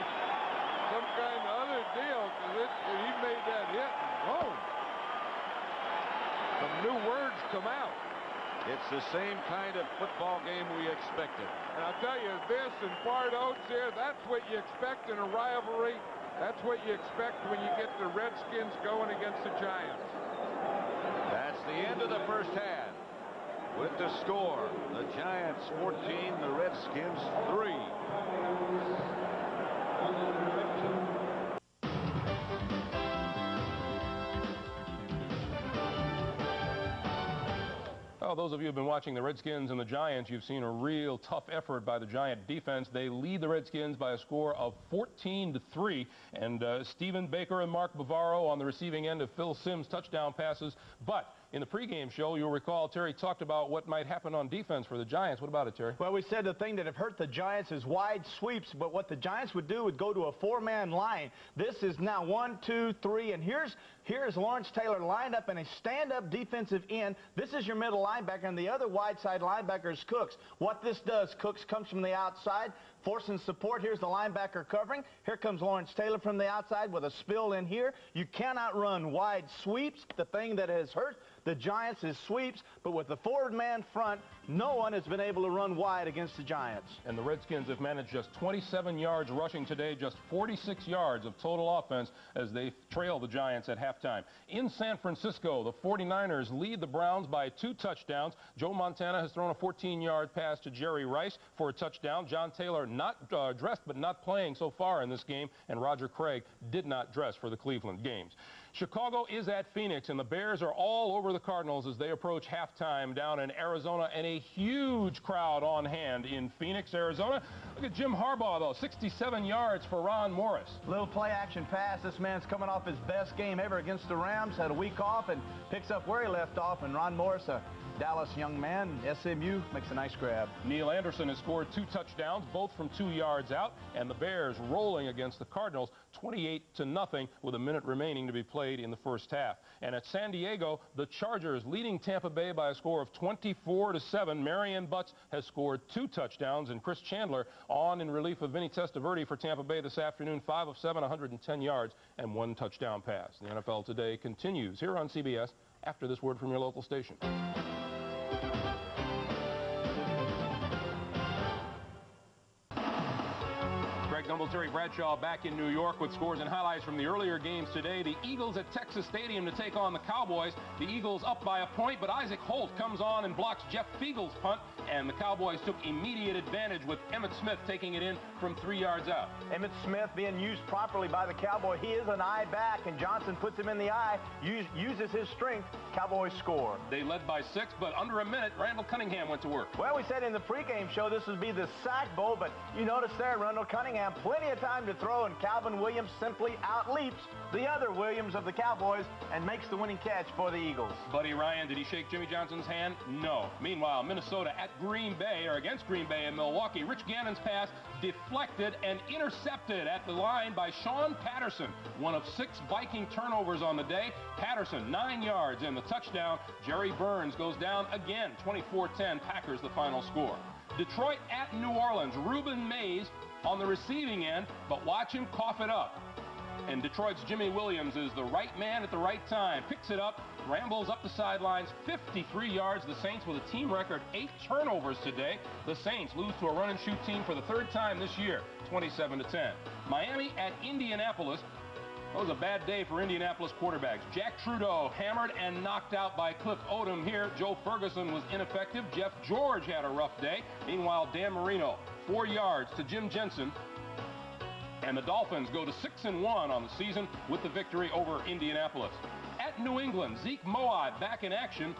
some kind of other deal because he made that hit. Whoa. Some new words come out. It's the same kind of football game we expected. And I'll tell you, this and Bart Oates here, that's what you expect in a rivalry. That's what you expect when you get the Redskins going against the Giants. That's the end of the first half. With the score, the Giants 14, the Redskins 3. Well, those of you who have been watching the Redskins and the Giants, you've seen a real tough effort by the Giant defense. They lead the Redskins by a score of 14 to 3. And uh, Stephen Baker and Mark Bavaro on the receiving end of Phil Simms' touchdown passes. But in the pregame show, you'll recall Terry talked about what might happen on defense for the Giants. What about it, Terry? Well, we said the thing that have hurt the Giants is wide sweeps, but what the Giants would do would go to a four-man line. This is now one, two, three, and here's here's Lawrence Taylor lined up in a stand-up defensive end. This is your middle linebacker, and the other wide side linebacker is Cooks. What this does, Cooks comes from the outside, forcing support. Here's the linebacker covering. Here comes Lawrence Taylor from the outside with a spill in here. You cannot run wide sweeps. The thing that has hurt the Giants is sweeps, but with the forward man front, no one has been able to run wide against the Giants. And the Redskins have managed just 27 yards rushing today, just 46 yards of total offense as they trail the Giants at halftime. In San Francisco, the 49ers lead the Browns by two touchdowns. Joe Montana has thrown a 14-yard pass to Jerry Rice for a touchdown. John Taylor not uh, dressed but not playing so far in this game, and Roger Craig did not dress for the Cleveland games. Chicago is at Phoenix, and the Bears are all over the Cardinals as they approach halftime down in Arizona, and a huge crowd on hand in Phoenix, Arizona. Look at Jim Harbaugh, though, 67 yards for Ron Morris. Little play action pass. This man's coming off his best game ever against the Rams. Had a week off and picks up where he left off. And Ron Morris, a Dallas young man, SMU, makes a nice grab. Neal Anderson has scored two touchdowns, both from two yards out, and the Bears rolling against the Cardinals 28 to nothing with a minute remaining to be played in the first half. And at San Diego, the Chargers leading Tampa Bay by a score of 24 to 7. Marion Butts has scored two touchdowns, and Chris Chandler on in relief of Vinny Testaverde for Tampa Bay this afternoon, 5 of 7, 110 yards, and one touchdown pass. The NFL today continues here on CBS after this word from your local station. Gumbel, Terry Bradshaw back in New York with scores and highlights from the earlier games today. The Eagles at Texas Stadium to take on the Cowboys. The Eagles up by a point, but Isaac Holt comes on and blocks Jeff Feagles' punt, and the Cowboys took immediate advantage with Emmitt Smith taking it in from three yards out. Emmitt Smith being used properly by the Cowboy. He is an eye back, and Johnson puts him in the eye, use, uses his strength. Cowboys score. They led by six, but under a minute, Randall Cunningham went to work. Well, we said in the pregame show this would be the sack bowl, but you notice there, Randall Cunningham plenty of time to throw, and Calvin Williams simply outleaps the other Williams of the Cowboys and makes the winning catch for the Eagles. Buddy Ryan, did he shake Jimmy Johnson's hand? No. Meanwhile, Minnesota at Green Bay, or against Green Bay in Milwaukee, Rich Gannon's pass deflected and intercepted at the line by Shawn Patterson. One of six Viking turnovers on the day. Patterson, nine yards in the touchdown. Jerry Burns goes down again. 24-10, Packers the final score. Detroit at New Orleans. Reuben Mayes on the receiving end, but watch him cough it up. And Detroit's Jimmy Williams is the right man at the right time. Picks it up, rambles up the sidelines, 53 yards. The Saints with a team record, eight turnovers today. The Saints lose to a run and shoot team for the third time this year, 27 to 10. Miami at Indianapolis. That was a bad day for Indianapolis quarterbacks. Jack Trudeau hammered and knocked out by Cliff Odom here. Joe Ferguson was ineffective. Jeff George had a rough day. Meanwhile, Dan Marino, four yards to Jim Jensen. And the Dolphins go to 6 and 1 on the season with the victory over Indianapolis. At New England, Zeke Mowatt back in action.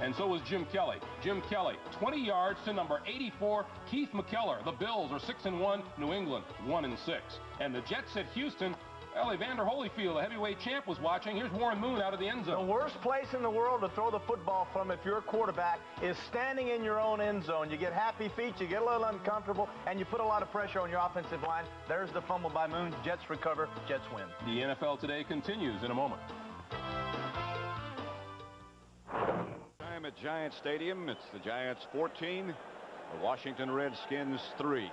And so was Jim Kelly. Jim Kelly, 20 yards to number 84, Keith McKeller. The Bills are 6 and 1, New England 1 and 6. And the Jets at Houston well, Evander Holyfield, the heavyweight champ, was watching. Here's Warren Moon out of the end zone. The worst place in the world to throw the football from if you're a quarterback is standing in your own end zone. You get happy feet, you get a little uncomfortable, and you put a lot of pressure on your offensive line. There's the fumble by Moon. Jets recover. Jets win. The NFL Today continues in a moment. Time at Giant Stadium. It's the Giants 14, the Washington Redskins 3.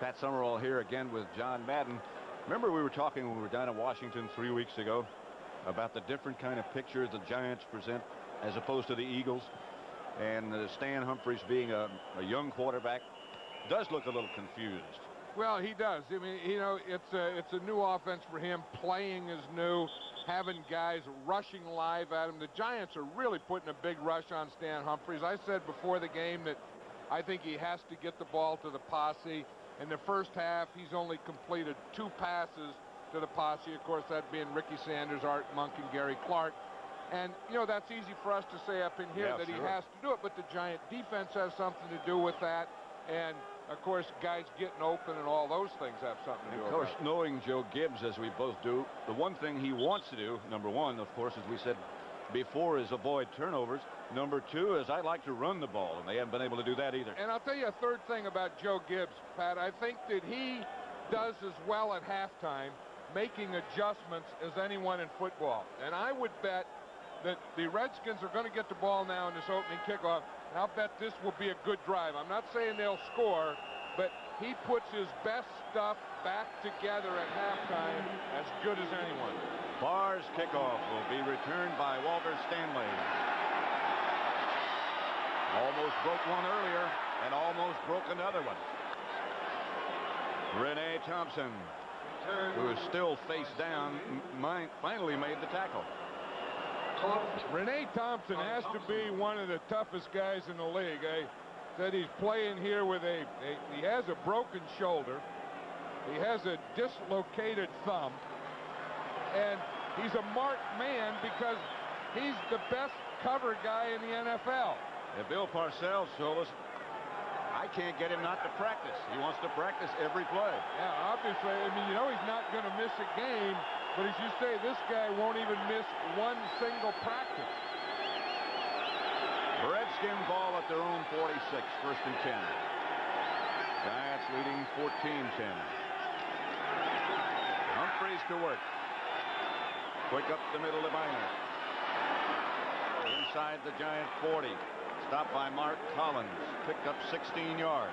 Pat Summerall here again with John Madden. Remember we were talking when we were down in Washington three weeks ago about the different kind of picture the Giants present as opposed to the Eagles. And uh, Stan Humphries being a, a, young quarterback does look a little confused. Well, he does. I mean, you know, it's a, it's a new offense for him. Playing is new. Having guys rushing live at him. The Giants are really putting a big rush on Stan Humphries. I said before the game that I think he has to get the ball to the posse. In the first half, he's only completed two passes to the posse. Of course, that being Ricky Sanders, Art Monk, and Gary Clark. And, you know, that's easy for us to say up in here yeah, that sure. he has to do it, but the Giant defense has something to do with that. And, of course, guys getting open and all those things have something to do with it. Of course, knowing Joe Gibbs, as we both do, the one thing he wants to do, number one, of course, as we said before, is avoid turnovers. Number two is I like to run the ball, and they haven't been able to do that either. And I'll tell you a third thing about Joe Gibbs, Pat. I think that he does as well at halftime making adjustments as anyone in football. And I would bet that the Redskins are going to get the ball now in this opening kickoff. And I'll bet this will be a good drive. I'm not saying they'll score, but he puts his best stuff back together at halftime as good as anyone. Bahr's kickoff will be returned by Walter Stanley. Almost broke one earlier and almost broke another one. Reyna Thompson, who is still face down, finally made the tackle. Reyna Thompson has to be one of the toughest guys in the league. I said he's playing here with a, a he has a broken shoulder. He has a dislocated thumb. And he's a marked man because he's the best cover guy in the NFL. And Bill Parcells told us, I can't get him not to practice. He wants to practice every play. Yeah, obviously. I mean, you know he's not going to miss a game, but as you say, this guy won't even miss one single practice. Redskin ball at their own 46, first and 10. Giants leading 14-10. Humphries to work. Quick up the middle to Byner. Inside the Giant 40. Stopped by Mark Collins. Picked up 16 yards.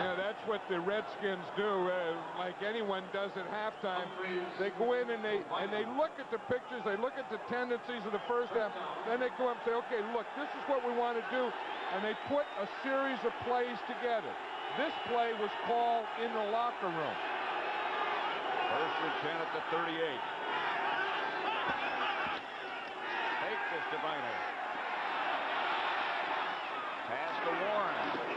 Yeah, that's what the Redskins do, uh, like anyone does at halftime. They go in and they and they look at the pictures, they look at the tendencies of the first half, then they go up and say, okay, look, this is what we want to do, and they put a series of plays together. This play was called in the locker room. First and 10 at the 38. to Byner. Pass to Warren.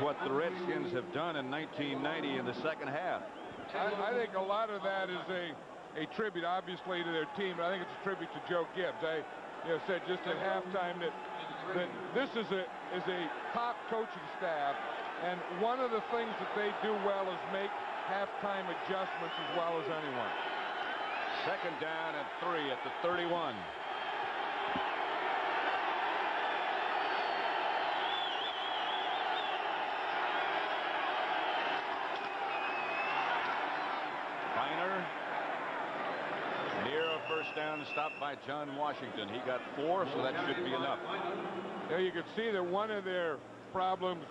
What the Redskins have done in 1990 in the second half. I, I think a lot of that is a a tribute, obviously, to their team, but I think it's a tribute to Joe Gibbs. I you know, said just at halftime that, that this is a, is a top coaching staff, and one of the things that they do well is make halftime adjustments as well as anyone. Second down and three at the 31. Byner near a stopped by John Washington. He got four, so that should be enough. There you can see that one of their problems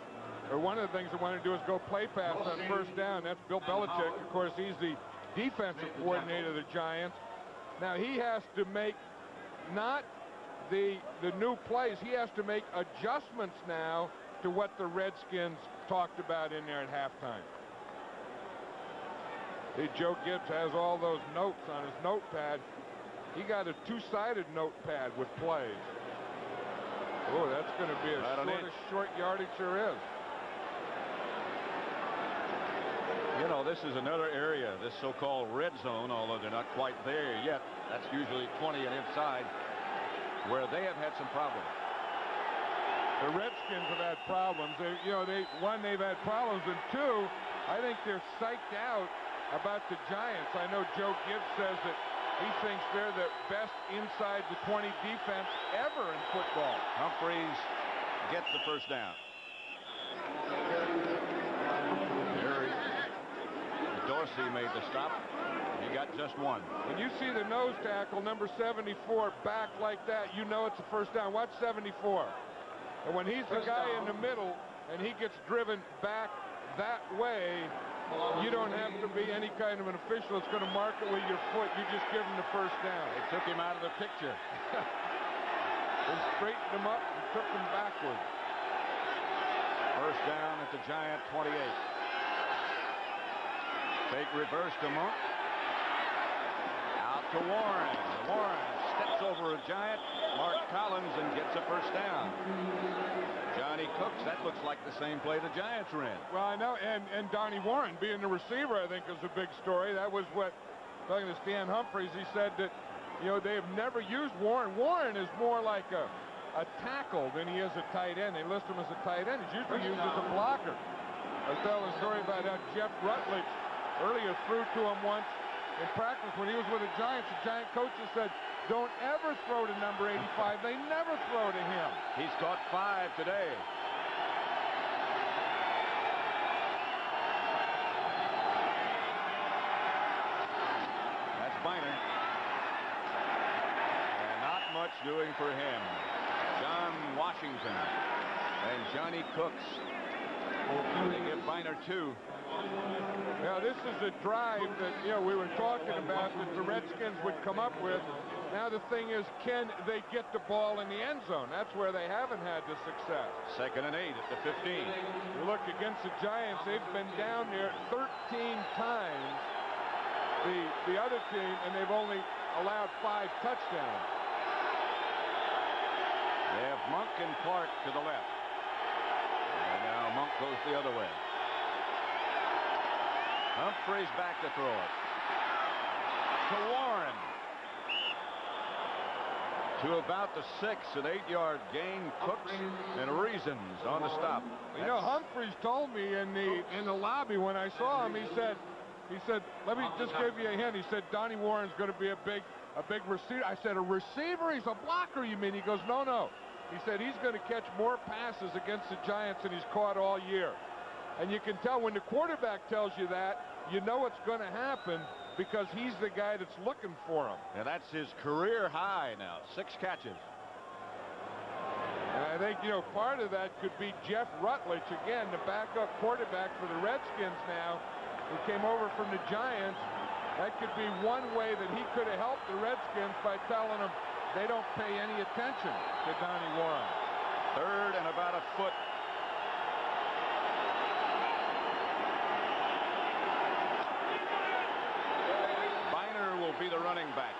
or one of the things they want to do is go play pass on first down. That's Bill Belichick. Of course, he's the defensive coordinator of the Giants. Now, he has to make not the, the new plays. He has to make adjustments now to what the Redskins talked about in there at halftime. Hey, Joe Gibbs has all those notes on his notepad. He got a two-sided notepad with plays. Oh, that's going to be as Right short edge. as short yardage there is. You know, this is another area, this so-called red zone, although they're not quite there yet. That's usually 20 and inside, where they have had some problems. The Redskins have had problems. They, you know, they one they've had problems, and two, I think they're psyched out about the Giants. I know Joe Gibbs says that he thinks they're the best inside the 20 defense ever in football. Humphries gets the first down. There, Dorsey made the stop. He got just one. When you see the nose tackle, number 74, back like that, you know it's a first down. Watch 74. And when he's the guy in the middle and he gets driven back that way, you don't have to be any kind of an official that's going to mark it with your foot. You just give him the first down. They took him out of the picture. They straightened him up and took him backwards. First down at the Giant 28. Fake reverse to Monk. Out to Warren. Warren steps over a Giant, Mark Collins, and gets a first down. Johnie Cooks, that looks like the same play the Giants ran. Well, I know, and, and Donnie Warren being the receiver, I think, is a big story. That was what, talking to Stan Humphries, he said that, you know, they have never used Warren. Warren is more like a, a tackle than he is a tight end. They list him as a tight end. He's usually used as a blocker. I telling a story about how Jeff Rutledge earlier threw to him once in practice when he was with the Giants. The Giant coaches said, don't ever throw to number 85. They never throw to him. He's caught five today. That's Byner. And not much doing for him. John Washington and Johnie Cooks. They give Byner two. Yeah, this is a drive that, you know, we were talking about that the Redskins would come up with. Now the thing is, can they get the ball in the end zone? That's where they haven't had the success. Second and eight at the 15. You look against the Giants, they've been down there 13 times, the, the other team, and they've only allowed five touchdowns. They have Monk and Clark to the left. Monk goes the other way. Humphries back to throw it. To Warren. To about the six, an eight-yard gain. Cooks and Reasons on the stop. You know, Humphries told me in the in the lobby when I saw him, he said, he said, let me just give you a hint. He said Donnie Warren's going to be a big a big receiver. I said, a receiver? He's a blocker, you mean? He goes, no, no. He said he's going to catch more passes against the Giants than he's caught all year. And you can tell when the quarterback tells you that, you know it's going to happen because he's the guy that's looking for him. And that's his career high now. Six catches. And I think, you know, part of that could be Jeff Rutledge, again, the backup quarterback for the Redskins now, who came over from the Giants. That could be one way that he could have helped the Redskins by telling them they don't pay any attention to Donnie Warren. Third and about a foot. Byner will be the running back.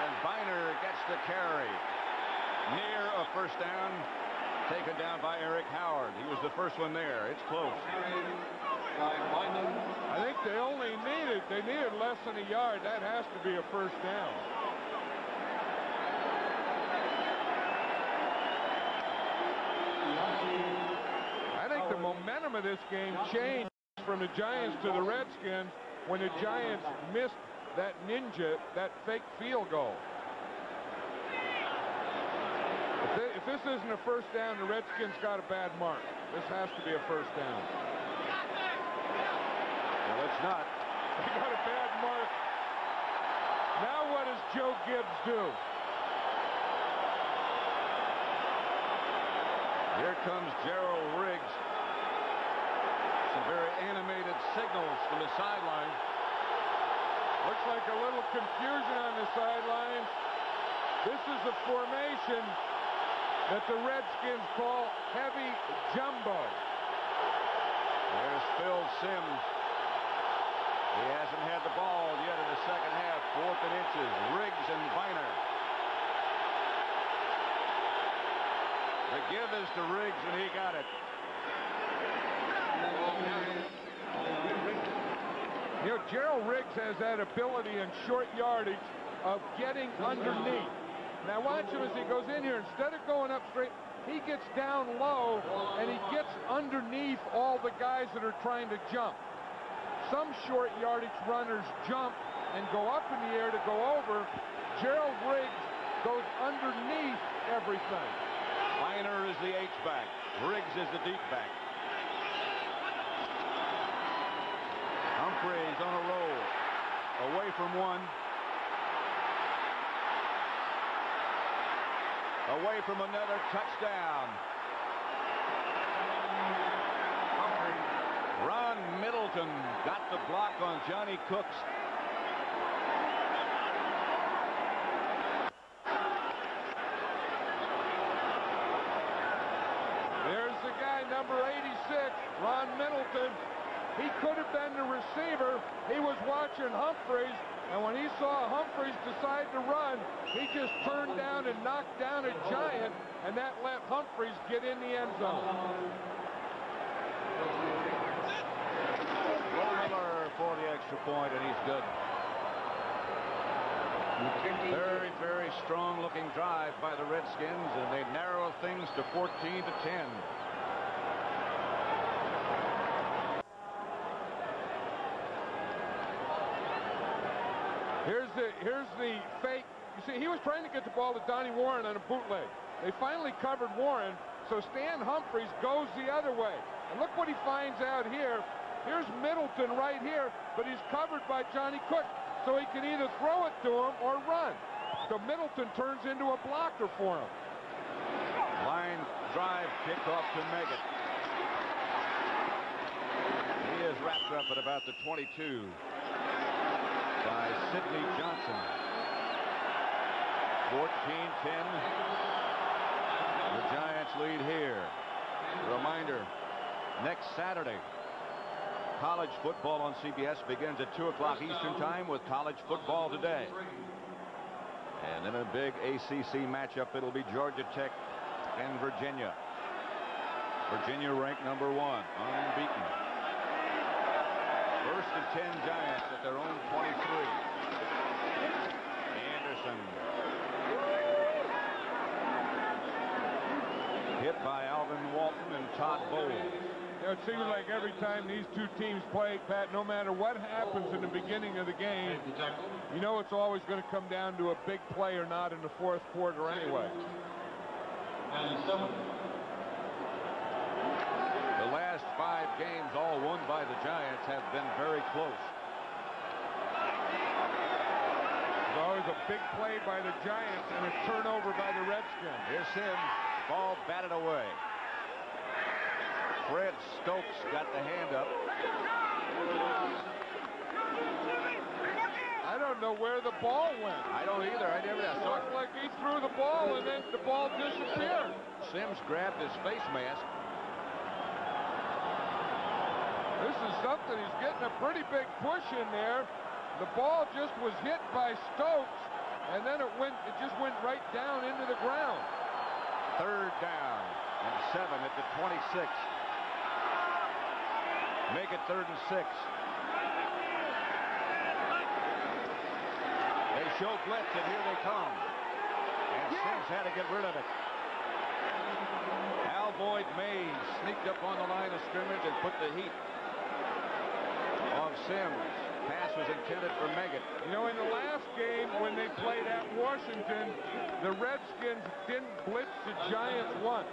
And Byner gets the carry. near a first down taken down by Erik Howard. He was the first one there. It's close. I think they only needed, they needed less than a yard. That has to be a first down. I think the momentum of this game changed from the Giants to the Redskins when the Giants missed that ninja, that fake field goal. If this isn't a first down, the Redskins got a bad mark. This has to be a first down. Well, it's not. They got a bad mark. Now what does Joe Gibbs do? Here comes Gerald Riggs. Some very animated signals from the sideline. Looks like a little confusion on the sidelines. This is a formation that the Redskins call heavy jumbo. There's Phil Simms. He hasn't had the ball yet in the second half. Fourth and inches. Riggs and Byner. The give is to Riggs, and he got it. You know, Gerald Riggs has that ability in short yardage of getting underneath. Now watch him as he goes in here. Instead of going up straight, he gets down low and he gets underneath all the guys that are trying to jump. Some short yardage runners jump and go up in the air to go over. Gerald Riggs goes underneath everything. Byner is the H-back. Riggs is the deep back. Humphries on a roll. Away from one. Away from another touchdown. Ron Middleton got the block on Johnie Cooks. There's the guy, number 86, Ron Middleton. He could have been the receiver. He was watching Humphries and when he saw Humphries decide to run, he just turned down and knocked down a giant, and that let Humphries get in the end zone. Miller for the extra point, and he's good. Very, very strong looking drive by the Redskins, and they narrow things to 14 to 10. Here's the fake. You see, he was trying to get the ball to Donnie Warren on a bootleg. They finally covered Warren, so Stan Humphries goes the other way. And look what he finds out here. Here's Middleton right here, but he's covered by Johnie Cook, so he can either throw it to him or run. So Middleton turns into a blocker for him. Line drive kickoff to Meggett. He is wrapped up at about the 22 by Sidney Johnson. 14-10. The Giants lead here. Reminder, next Saturday, college football on CBS begins at 2 o'clock Eastern Time with college football today. And then a big ACC matchup. It'll be Georgia Tech and Virginia. Virginia ranked number one, unbeaten. First and 10 Giants at their own 23. Anderson. Hit by Alvin Walton and Todd Bowles. You know, it seems like every time these two teams play, Pat, no matter what happens in the beginning of the game, you know it's always going to come down to a big play or not in the fourth quarter anyway. last five games, all won by the Giants, have been very close. There's always a big play by the Giants and a turnover by the Redskins. Here's him. Ball batted away. Fred Stokes got the hand up. I don't know where the ball went. I don't either. I never saw it. like he threw the ball and then the ball disappeared. Simms grabbed his face mask This is something. He's getting a pretty big push in there. The ball just was hit by Stokes, and then it went. It just went right down into the ground. Third down and seven at the 26. Make it third and six. They show blitz, and here they come. And Simms had to get rid of it. Alvoid Mays sneaked up on the line of scrimmage and put the heat Simms. Pass was intended for Meggett. You know, in the last game when they played at Washington, the Redskins didn't blitz the Giants once.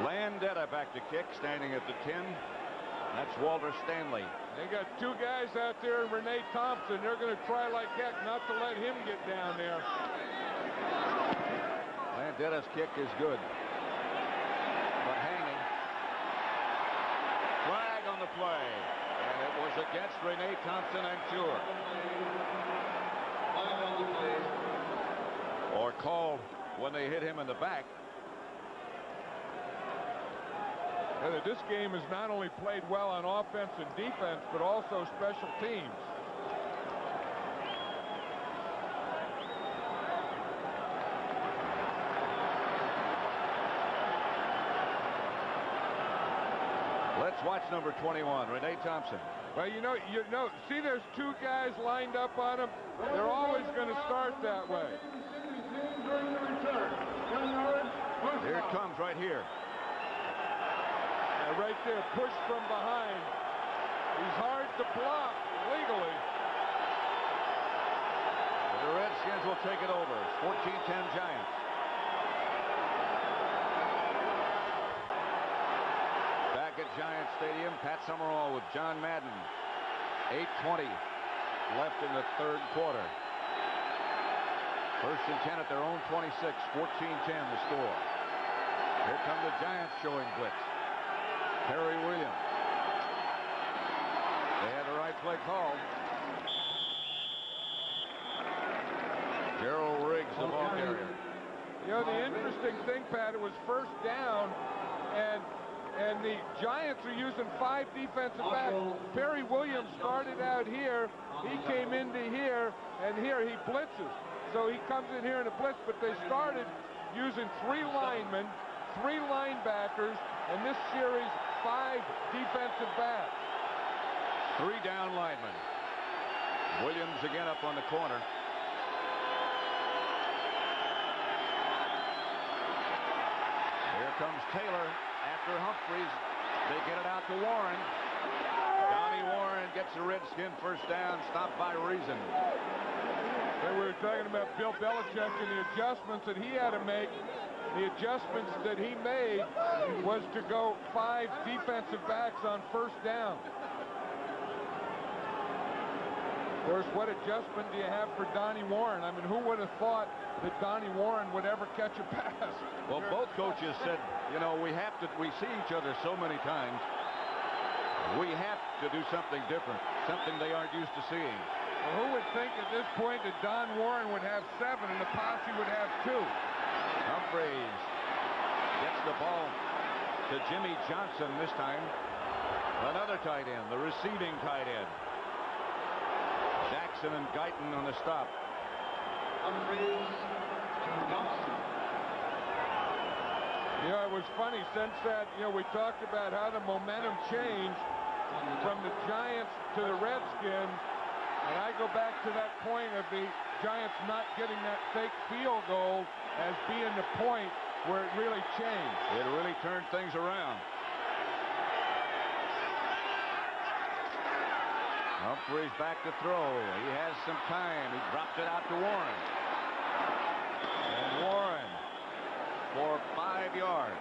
Landeta back to kick, standing at the 10. That's Walter Stanley. They got two guys out there, and Reyna Thompson. They're going to try like heck not to let him get down there. Landeta's kick is good. But hanging. Flag on the play. And it was against Reyna Thompson, I'm sure. Or called when they hit him in the back. And this game is not only played well on offense and defense, but also special teams. Let's watch number 21, Reyna Thompson. Well, you know, you know, see, there's two guys lined up on him. They're always going to start that way. Here it comes right here. And right there, pushed from behind. He's hard to block legally. The Redskins will take it over. 14-10 Giants. Back at Giant Stadium, Pat Summerall with John Madden. 8.20 left in the third quarter. First and 10 at their own 26. 14-10 the score. Here come the Giants showing blitz. Perry Williams. They had the right play call. Gerald Riggs, the ball carrier. You know, the interesting thing, Pat, it was first down, and and the Giants are using five defensive backs. Perry Williams started out here. He came into here, and here he blitzes. So he comes in here in a blitz, but they started using three linemen, three linebackers, and this series, five defensive backs. Three down linemen. Williams again up on the corner. Here comes Taylor after Humphries. They get it out to Warren. Donnie Warren gets the Redskin first down, stopped by Reason. And we were talking about Bill Belichick and the adjustments that he had to make. The adjustments that he made was to go five defensive backs on first down. Of course, what adjustment do you have for Donnie Warren? I mean, who would have thought that Donnie Warren would ever catch a pass? Well, both coaches said, you know, we have to, we see each other so many times. We have to do something different, something they aren't used to seeing. Well, who would think at this point that Don Warren would have seven and the posse would have two? Humphries gets the ball to Jimmy Johnson this time. Another tight end, the receiving tight end. Jackson and Guyton on the stop. You know, it was funny since that, you know, we talked about how the momentum changed from the Giants to the Redskins. And I go back to that point of the Giants not getting that fake field goal as being the point where it really changed. It really turned things around. Humphries back to throw. He has some time. He dropped it out to Warren. And Warren for five yards.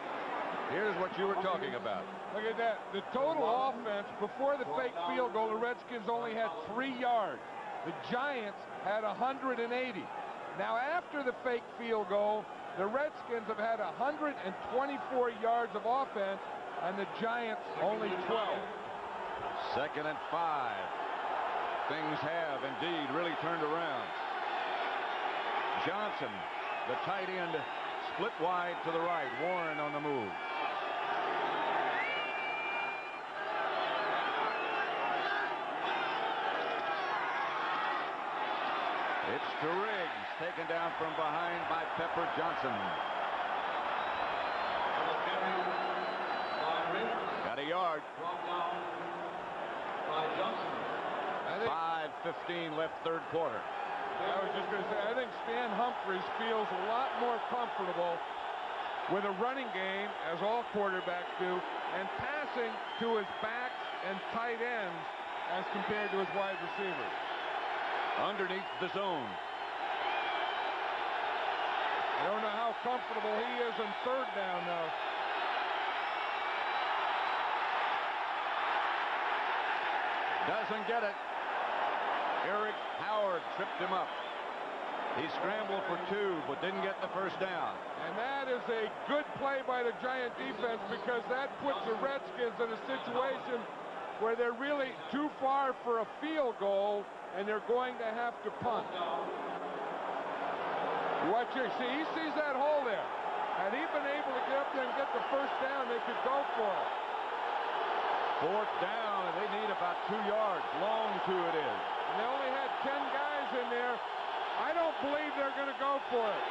Here's what you were talking about. Look at that. The total offense before the fake field goal, the Redskins only had three yards. The Giants had 180. Now, after the fake field goal, the Redskins have had 124 yards of offense, and the Giants only 12. Second and five. Things have indeed really turned around. Johnson, the tight end, split wide to the right. Warren on the move. It's to Riggs. taken down from behind by Pepper Johnson. Got a yard. Think, 5.15 left third quarter. I was just going to say, I think Stan Humphries feels a lot more comfortable with a running game, as all quarterbacks do, and passing to his backs and tight ends as compared to his wide receivers. Underneath the zone. I don't know how comfortable he is in third down, though. Doesn't get it. Erik Howard tripped him up. He scrambled for two, but didn't get the first down. And that is a good play by the Giant defense because that puts the Redskins in a situation where they're really too far for a field goal and they're going to have to punt. Watch here. See, he sees that hole there. Had he been able to get up there and get the first down, they could go for it. Fourth down, and they need about two yards. Long two it is. And they only had 10 guys in there. I don't believe they're going to go for it.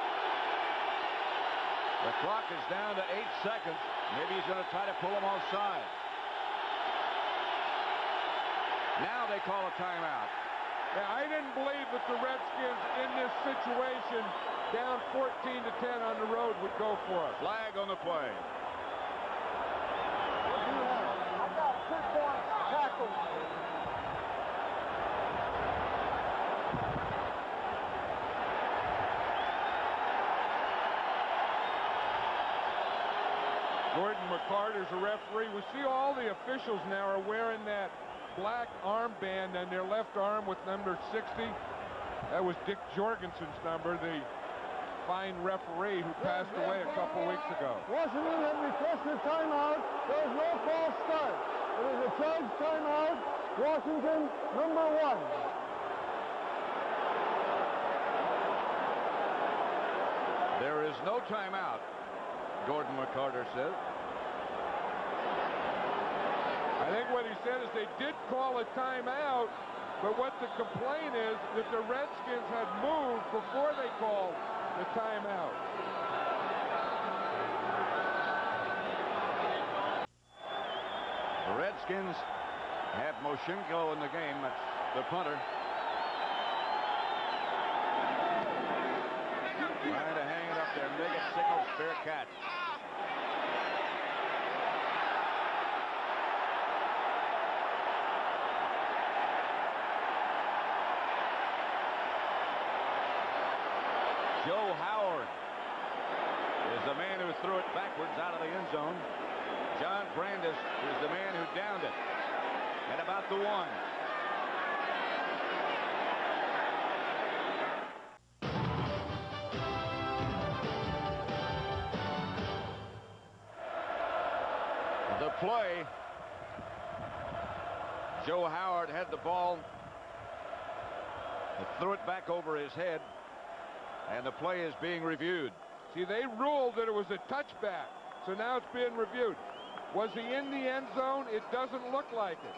The clock is down to eight seconds. Maybe he's going to try to pull them offside. Now they call a timeout. Yeah, I didn't believe that the Redskins in this situation, down 14 to 10 on the road, would go for it. Flag on the play. Gordon McCarter's a referee. We see all the officials now are wearing that black armband on their left arm with number 60. That was Dick Jorgensen's number, the fine referee who passed away a couple weeks ago. Washington had requested timeout. There is no false start. It is a charged timeout. Washington, number one. There is no timeout, Gordon McCarter says. I think what he said is they did call a timeout, but what the complaint is that the Redskins had moved before they called the timeout. The Redskins have Mojsiejenko in the game. That's the punter. Trying to hang it up there. Meggett signals fair catch. Joe Howard is the man who threw it backwards out of the end zone. John Brandis is the man who downed it at about the one. The play, Joe Howard had the ball, He threw it back over his head, and the play is being reviewed. See, they ruled that it was a touchback, so now it's being reviewed. Was he in the end zone? It doesn't look like it.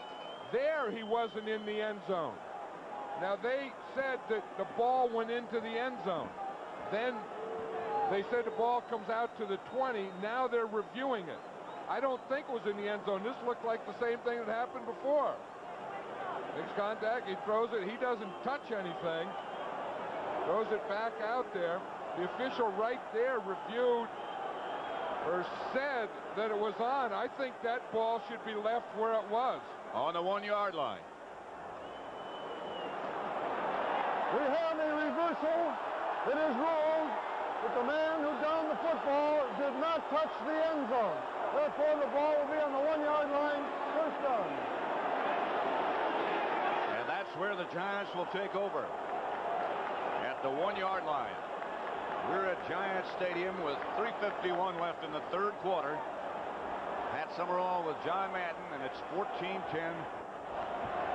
There he wasn't in the end zone. Now they said that the ball went into the end zone. Then they said the ball comes out to the 20. Now they're reviewing it. I don't think it was in the end zone. This looked like the same thing that happened before. Makes contact, he throws it, he doesn't touch anything. Throws it back out there. The official right there reviewed or said that it was on. I think that ball should be left where it was. On the one-yard line. We have a reversal. It is ruled that the man who downed the football did not touch the end zone. Therefore, the ball will be on the one-yard line, first down. And that's where the Giants will take over. The one-yard line. We're at Giant Stadium with 3.51 left in the third quarter. Pat Summerall with John Madden, and it's 14-10.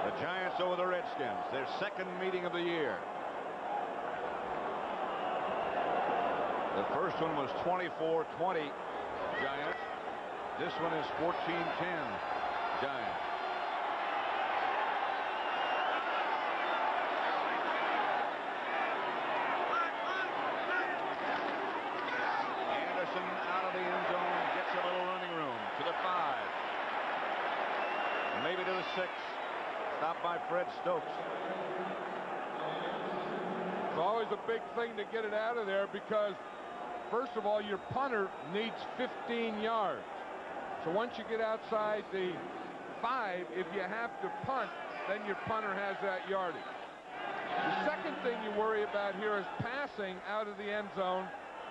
The Giants over the Redskins, their second meeting of the year. The first one was 24-20 Giants. This one is 14-10 Giants. Stopped by Fred Stokes. It's always a big thing to get it out of there because, first of all, your punter needs 15 yards. So once you get outside the five, if you have to punt, then your punter has that yardage. The second thing you worry about here is passing out of the end zone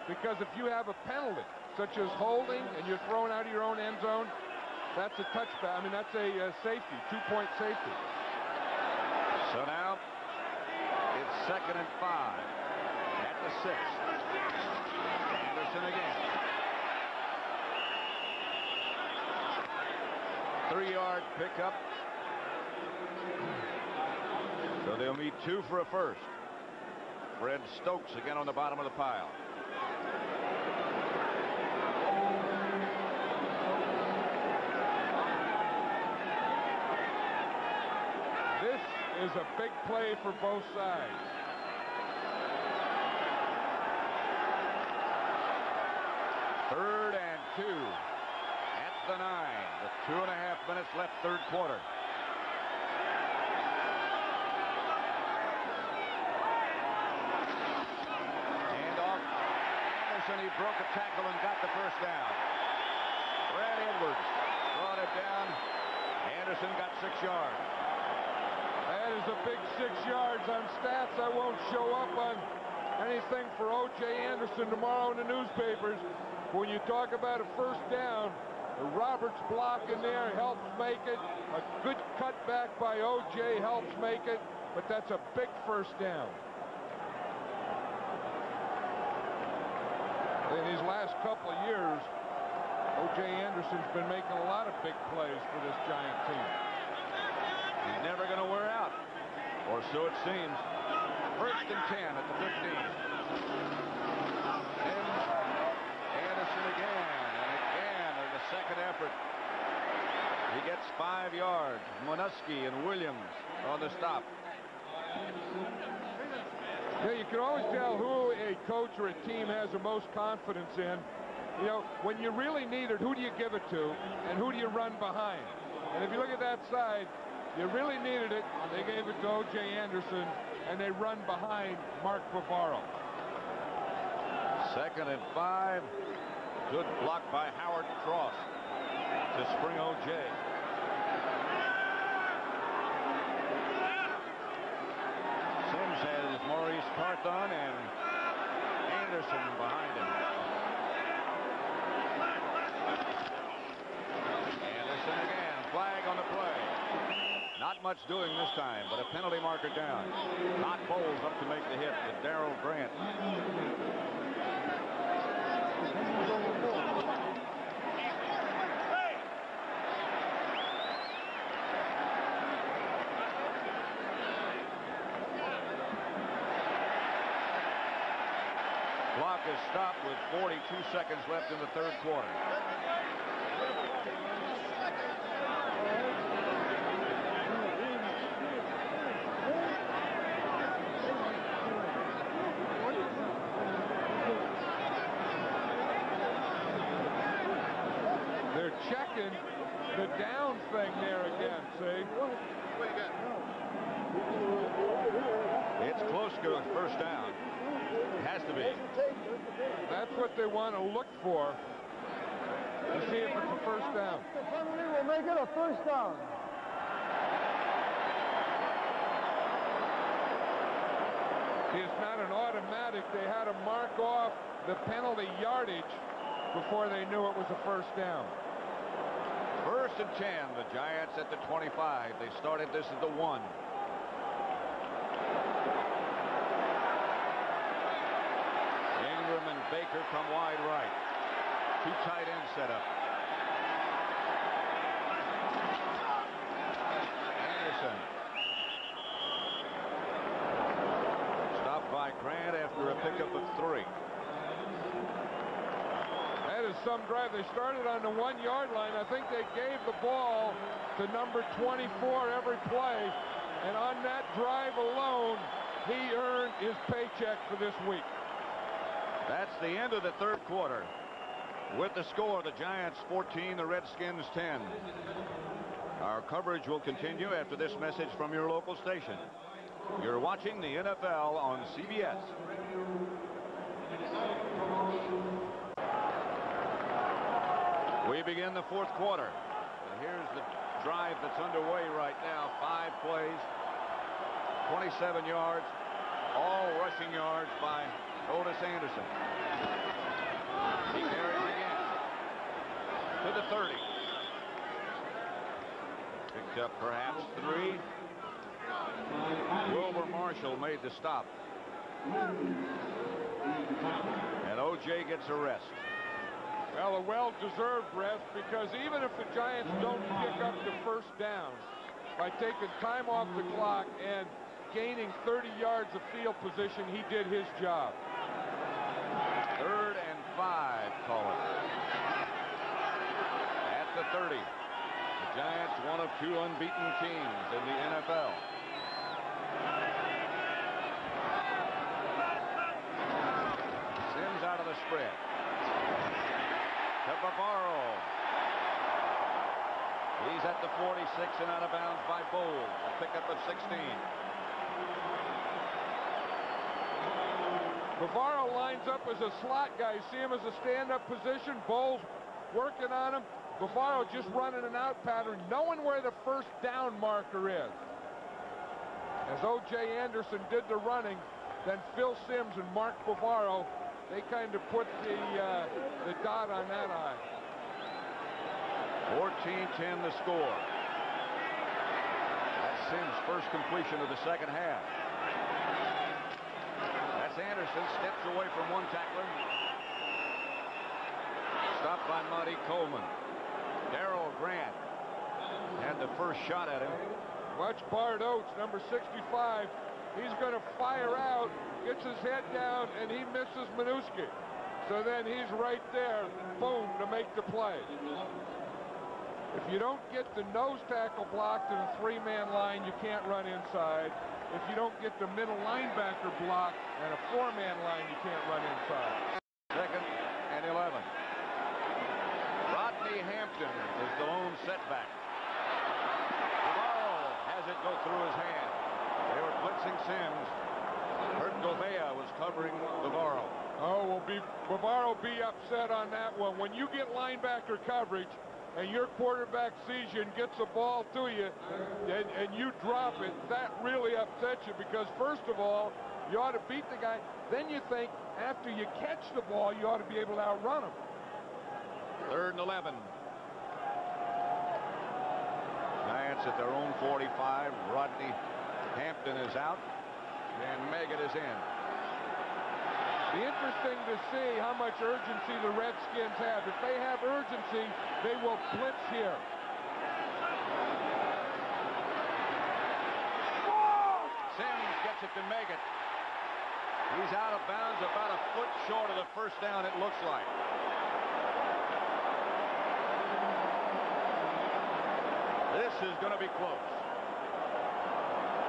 because if you have a penalty, such as holding, and you're thrown out of your own end zone, that's a touchback. I mean, that's a uh, safety, two-point safety. So now it's second and five at the six. Anderson again. Three-yard pickup. So they'll need two for a first. Fred Stokes again on the bottom of the pile. This is a big play for both sides. Third and two at the nine. With two and a half minutes left, third quarter. Hand off. Anderson, he broke a tackle and got the first down. Brad Edwards brought it down. Anderson got six yards. That is a big six yards on stats I won't show up on anything for O.J. Anderson tomorrow in the newspapers. When you talk about a first down, Roberts block in there helps make it. A good cutback by O.J. helps make it, but that's a big first down. In his last couple of years, O.J. Anderson's been making a lot of big plays for this Giant team. He's never going to wear out, or so it seems. First and 10 at the 15. And Again, and again in the second effort. He gets five yards. Manusky and Williams on the stop. Yeah, you can always tell who a coach or a team has the most confidence in. You know, when you really need it, who do you give it to, and who do you run behind? And if you look at that side, you really needed it. They gave it to O.J. Anderson, and they run behind Mark Bavaro. Second and five. Good block by Howard Cross to spring O.J. Simms has Maurice Carthon and Anderson behind him. Anderson again. Flag on the play. Not much doing this time, but a penalty marker down. Not Bowles up to make the hit to Darrell Grant. Clock is stopped with 42 seconds left in the third quarter. They're checking the down thing there again, see? It's close to a first down. It has to be. That's what they want to look for to see if it's a first down. The penalty will make it a first down. It's not an automatic. They had to mark off the penalty yardage before they knew it was a first down. First and 10, the Giants at the 25. They started this at the one. Ingram and Baker come wide right. Two tight ends set up. Anderson. Stopped by Grant after a pickup of three. Some drive. They started on the one-yard line. I think they gave the ball to number 24 every play. And on that drive alone, he earned his paycheck for this week. That's the end of the third quarter. With the score, the Giants 14, the Redskins 10. Our coverage will continue after this message from your local station. You're watching the NFL on CBS. We begin the fourth quarter. And here's the drive that's underway right now. Five plays, 27 yards, all rushing yards by Otis Anderson. He carries again to the 30. Picked up perhaps three. Wilber Marshall made the stop. And O.J. gets a rest. Well, a well-deserved rest because even if the Giants mm-hmm. don't pick up the first down by taking time off the mm-hmm. clock and gaining 30 yards of field position, he did his job. Third and five, call it. At the 30. The Giants, one of two unbeaten teams in the NFL. Simms out of the spread. To Bavaro. He's at the 46 and out of bounds by Bowles. A pickup of 16. Bavaro lines up as a slot guy. See him as a stand-up position. Bowles working on him. Bavaro just running an out pattern, knowing where the first down marker is. As O.J. Anderson did the running, then Phil Simms and Mark Bavaro, they kind of put the, uh, the dot on that eye. 14-10 the score. That's Simms' first completion of the second half. That's Anderson, steps away from one tackler. Stopped by Monte Coleman. Darryl Grant had the first shot at him. Watch Bart Oates, number 65. He's going to fire out, gets his head down, and he misses Manusky. So then he's right there, boom, to make the play. If you don't get the nose tackle blocked in a three-man line, you can't run inside. If you don't get the middle linebacker blocked and a four-man line, you can't run inside. Second and 11. Rodney Hampton is the lone setback. Bavaro has it go through his hand. Blitzing Simms. Kurt Gouveia was covering Bavaro. Oh, well, be, Bavaro be upset on that one. When you get linebacker coverage and your quarterback sees you and gets the ball to you and, and you drop it, that really upsets you because, first of all, you ought to beat the guy. Then you think after you catch the ball, you ought to be able to outrun him. Third and 11. Giants at their own 45. Rodney Hampton is out, and Meggett is in. Be interesting to see how much urgency the Redskins have. If they have urgency, they will blitz here. Simms gets it to Meggett. He's out of bounds about a foot short of the first down, it looks like. This is going to be close.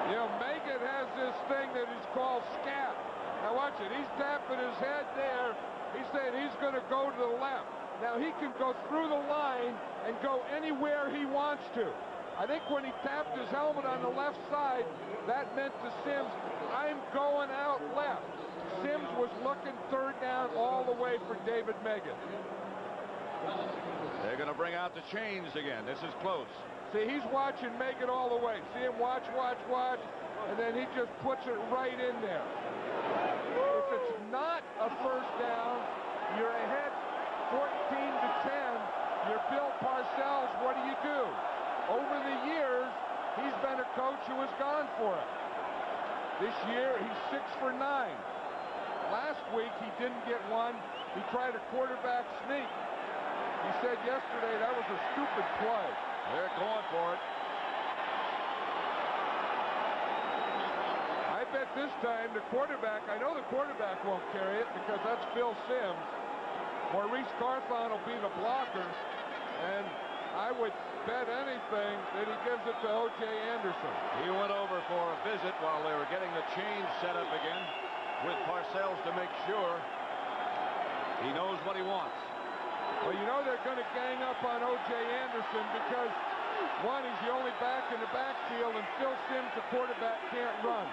You know, Meggett has this thing that is called scat. Now watch it. He's tapping his head there. He's saying he's going to go to the left. Now he can go through the line and go anywhere he wants to. I think when he tapped his helmet on the left side, that meant to Simms, I'm going out left. Simms was looking third down all the way for David Meggett. They're going to bring out the chains again. This is close. See, he's watching make it all the way. See him watch, watch, watch, and then he just puts it right in there. If it's not a first down, you're ahead 14 to 10. You're Bill Parcells. What do you do? Over the years, he's been a coach who has gone for it. This year, he's six for nine. Last week, he didn't get one. He tried a quarterback sneak. He said yesterday that was a stupid play. They're going for it. I bet this time the quarterback, I know the quarterback won't carry it because that's Phil Simms. Maurice Carthon will be the blocker, and I would bet anything that he gives it to O.J. Anderson. He went over for a visit while they were getting the chains set up again with Parcells to make sure he knows what he wants. Well, you know they're going to gang up on O.J. Anderson because One, he's the only back in the backfield, and Phil Simms, the quarterback, can't run.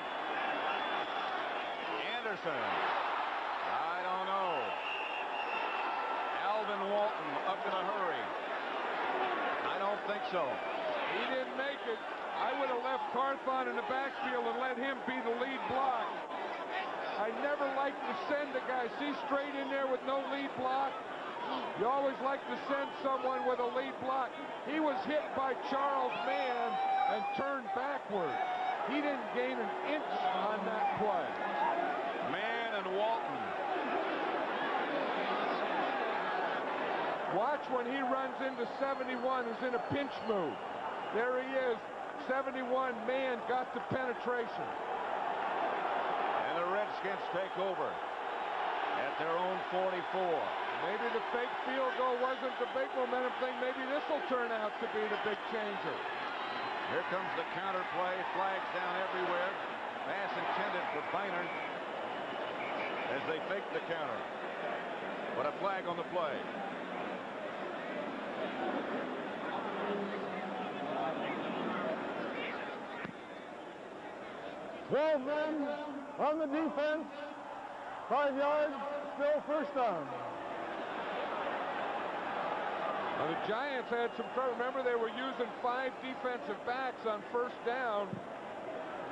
Anderson. I don't know. Alvin Walton up in a hurry. I don't think so. He didn't make it. I would have left Carthon in the backfield and let him be the lead block. I never like to send a guy. See straight in there with no lead block. You always like to send someone with a lead block. He was hit by Charles Mann and turned backward. He didn't gain an inch on that play. Mann and Walton. Watch when he runs into 71, who's in a pinch move. There he is. 71 Mann got the penetration. And the Redskins take over at their own 44. Maybe the fake field goal wasn't the big momentum thing. Maybe this will turn out to be the big changer. Here comes the counter play. Flags down everywhere. Pass intended for Byner as they fake the counter. But a flag on the play. Twelve men on the defense. Five yards, still first down. Now, the Giants had some trouble. Remember, they were using five defensive backs on first down.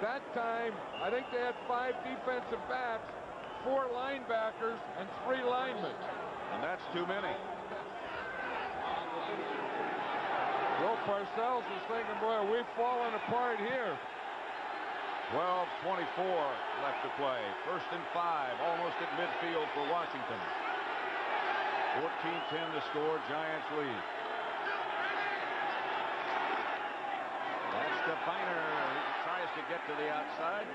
That time, I think they had five defensive backs, four linebackers, and three linemen. And that's too many. Bill Parcells is thinking, boy, we've fallen apart here. 12-24 left to play. First and five, almost at midfield for Washington. 14-10 to score, Giants lead. That's. He tries to get to the outside.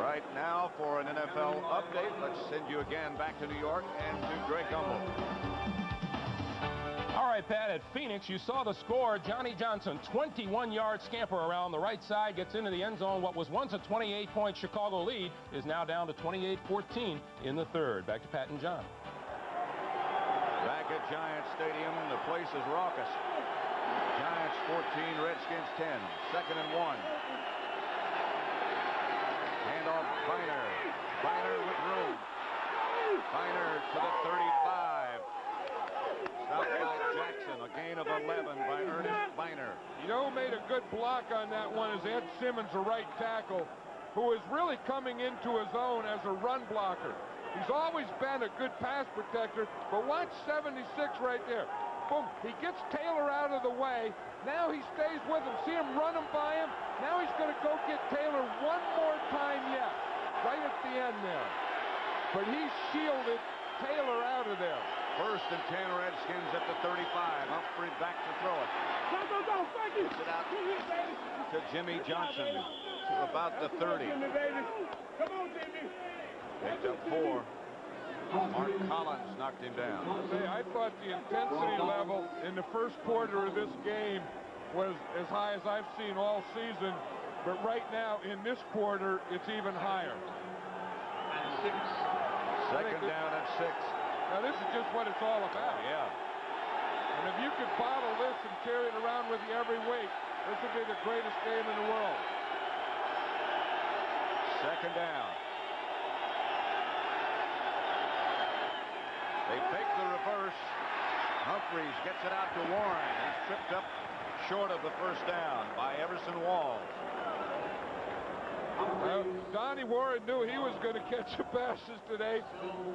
Right now for an NFL update, let's send you again back to New York and to Greg. All right, Pat, at Phoenix, you saw the score. Johnny Johnson, 21-yard scamper around the right side, gets into the end zone. What was once a 28-point Chicago lead is now down to 28-14 in the third. Back to Pat and John. Back at Giant Stadium, the place is raucous. Giants 14, Redskins 10. Second and one. Handoff Byner. Byner with room. Byner to the 35. Stopped by Jackson. A gain of 11 by Ernest Byner. You know made a good block on that one is Ed Simmons, a right tackle, who is really coming into his own as a run blocker. He's always been a good pass protector, but watch 76 right there. Boom, he gets Taylor out of the way. Now he stays with him. See him run him by him? Now he's going to go get Taylor one more time yet, right at the end there. But he shielded Taylor out of there. First and 10 Redskins at the 35. Humphrey back to throw it. Go, go, go, thank you. It out to Jimmy Johnson to about the 30. Come on, Jimmy. Picked up four. Mark Collins knocked him down. Say, I thought the intensity level in the first quarter of this game was as high as I've seen all season, but right now in this quarter, it's even higher. Second down at six. Now this is just what it's all about. Yeah. And if you could bottle this and carry it around with you every week, this would be the greatest game in the world. Second down. They fake the reverse. Humphries gets it out to Warren. He's tripped up short of the first down by Everson Walls. Uh, Donnie Warren knew he was going to catch the passes today.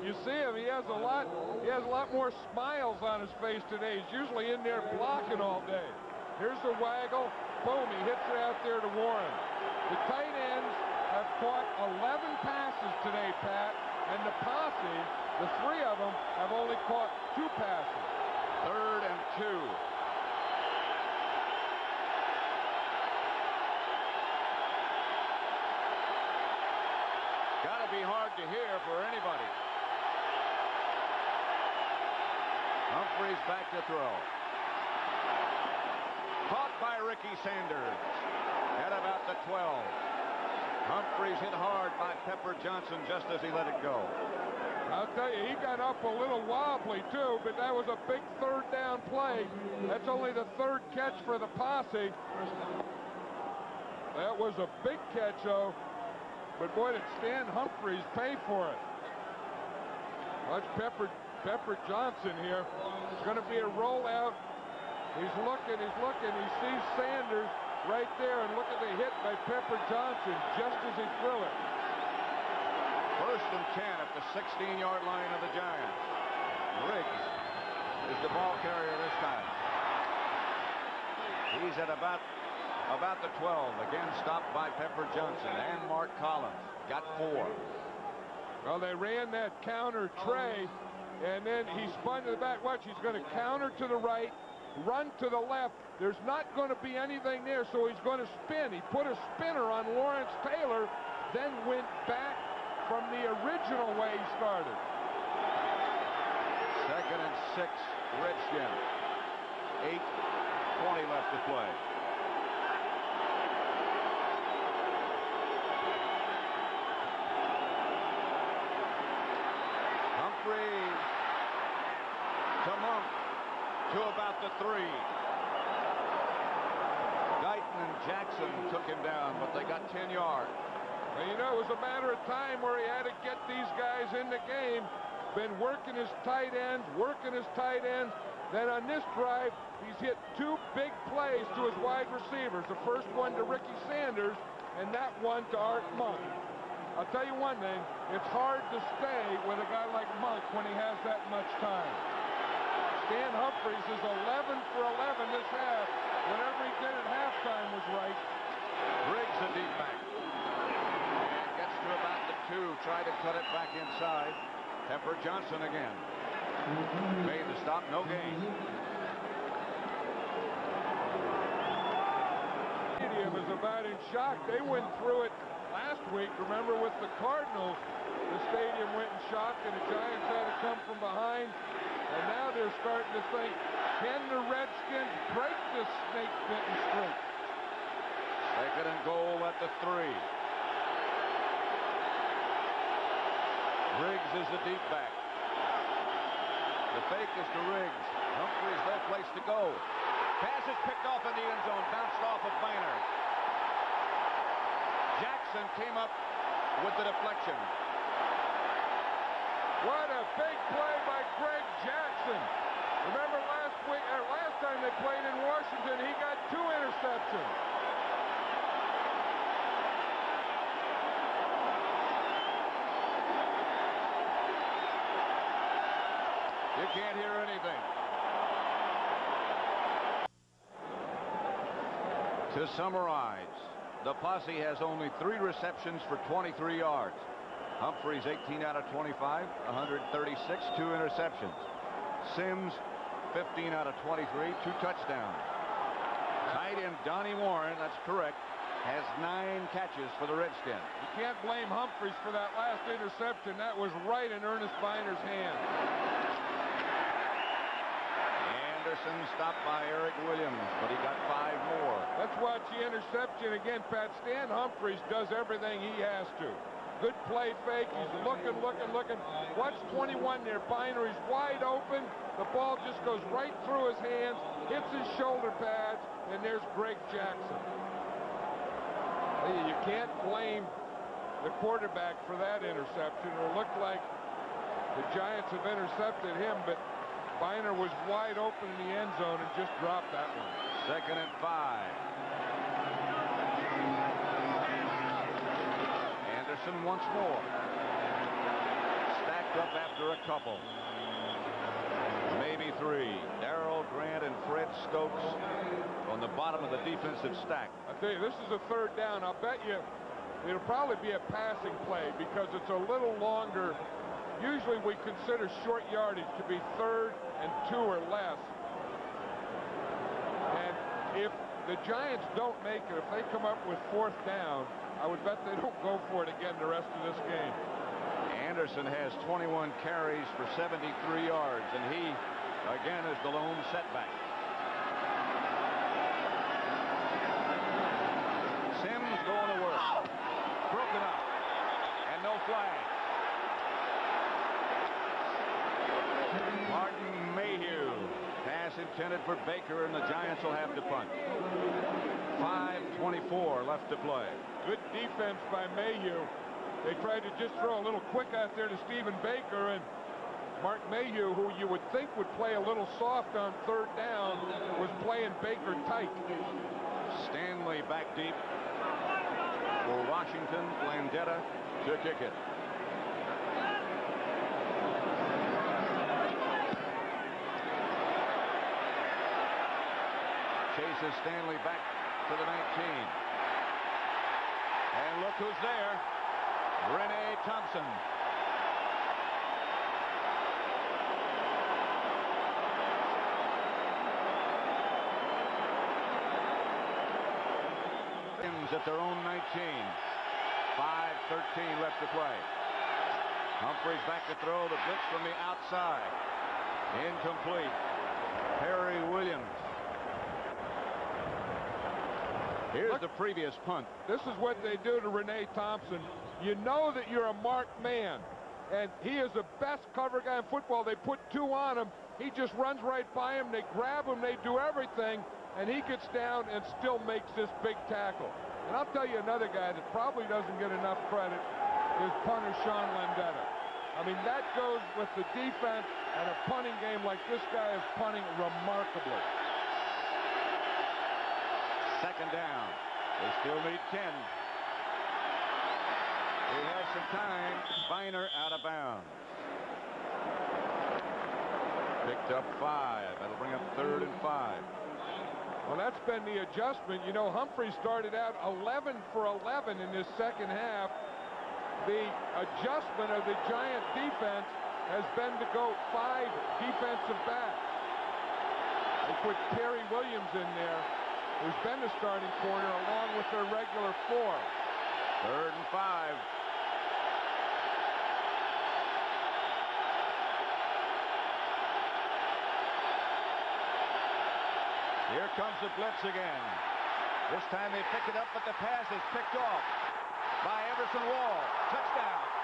You see him; he has a lot. He has a lot more smiles on his face today. He's usually in there blocking all day. Here's the waggle. Boom! He hits it out there to Warren. The tight ends have caught 11 passes today, Pat, and the posse, the three of them, have only caught two passes. Third and two. Got to be hard to hear for anybody. Humphries back to throw. Caught by Ricky Sanders at about the 12. Humphries hit hard by Pepper Johnson just as he let it go. I'll tell you, he got up a little wobbly too, but that was a big third down play. That's only the third catch for the posse. That was a big catch, though. But boy, did Stan Humphries pay for it. Watch Pepper, Pepper Johnson here. It's going to be a rollout. He's looking, he's looking. He sees Sanders right there, and look at the hit by Pepper Johnson just as he threw it. First and 10 at the 16-yard line of the Giants. Riggs is the ball carrier this time. He's at about about the 12. Again stopped by Pepper Johnson and Mark Collins. Got four. Well, they ran that counter trey, and then he spun to the back. Watch, he's going to counter to the right, run to the left. There's not going to be anything there, so he's going to spin. He put a spinner on Lawrence Taylor, then went back from the original way he started. Second and six, Redskins. 8.20 left to play. To Monk to about the three. Guyton and Jackson took him down, but they got 10 yards. And you know, it was a matter of time where he had to get these guys in the game. Been working his tight ends, working his tight ends. Then on this drive, he's hit two big plays to his wide receivers. The first one to Ricky Sanders, and that one to Art Monk. I'll tell you one thing, it's hard to stay with a guy like Monk when he has that much time. Stan Humphries is 11 for 11 this half. Whatever he did at halftime was right. Briggs a deep back. And gets to about the two. Try to cut it back inside. Pepper Johnson again. Made the stop, no gain. Stadium is about in shock. They went through it last week. Remember with the Cardinals, the stadium went in shock and the Giants had to come from behind. And now they're starting to think, can the Redskins break this snake-bitten streak? Second and goal at the three. Riggs is the deep back. The fake is to Riggs. Humphries no place to go. Pass is picked off in the end zone, bounced off of Byner. Jackson came up with the deflection. What a big play by Greg Jackson. Remember last week, or last time they played in Washington, he got two interceptions. You can't hear anything. To summarize, the posse has only three receptions for 23 yards. Humphries 18 out of 25, 136, two interceptions. Simms 15 out of 23, two touchdowns. Tight end Donnie Warren, that's correct, has nine catches for the Redskins. You can't blame Humphries for that last interception. That was right in Ernest Byner's hand. Stopped by Eric Williams, but he got five more. Let's watch the interception again. Pat Stan Humphries does everything he has to. Good play fake. He's looking, looking, looking. Watch 21 there. Byner, he's wide open. The ball just goes right through his hands, hits his shoulder pads, and there's Greg Jackson. You can't blame the quarterback for that interception. It looked like the Giants have intercepted him, but Byner was wide open in the end zone and just dropped that one. Second and five. Anderson once more. Stacked up after a couple. Maybe three. Darryl Grant and Fred Stokes on the bottom of the defensive stack. I tell you, this is a third down. I'll bet you it'll probably be a passing play because it's a little longer. Usually we consider short yardage to be third and two or less. And if the Giants don't make it, if they come up with fourth down, I would bet they don't go for it again the rest of this game. Anderson has 21 carries for 73 yards, and he, again, is the lone setback. Simms going to work. Broken up. And no flag. Intended for Baker, and the Giants will have to punt. 5.24 left to play. Good defense by Mayhew. They tried to just throw a little quick out there to Stephen Baker, and Mark Mayhew, who you would think would play a little soft on third down, was playing Baker tight. Stanley back deep for Washington. Landeta to kick it. Chases Stanley back to the 19. And look who's there. Reyna Thompson. at their own 19. 5.13 left to play. Humphries back to throw the blitz from the outside. Incomplete. Perry Williams. Here's the previous punt. This is what they do to Reyna Thompson. You know that you're a marked man, and he is the best cover guy in football. They put two on him. He just runs right by him. They grab him. They do everything, and he gets down and still makes this big tackle. And I'll tell you another guy that probably doesn't get enough credit is punter Sean Landeta. I mean, that goes with the defense and a punting game like this guy is punting remarkably. Second down. They still need 10. He has some time. Byner out of bounds. Picked up five. That'll bring up third and five. Well, that's been the adjustment. You know, Humphrey started out 11 for 11 in this second half. The adjustment of the Giant defense has been to go five defensive backs. They put Perry Williams in there, who's been the starting corner, along with their regular four. Third and five. Here comes the blitz again. This time they pick it up, but the pass is picked off by Everson Wall. Touchdown.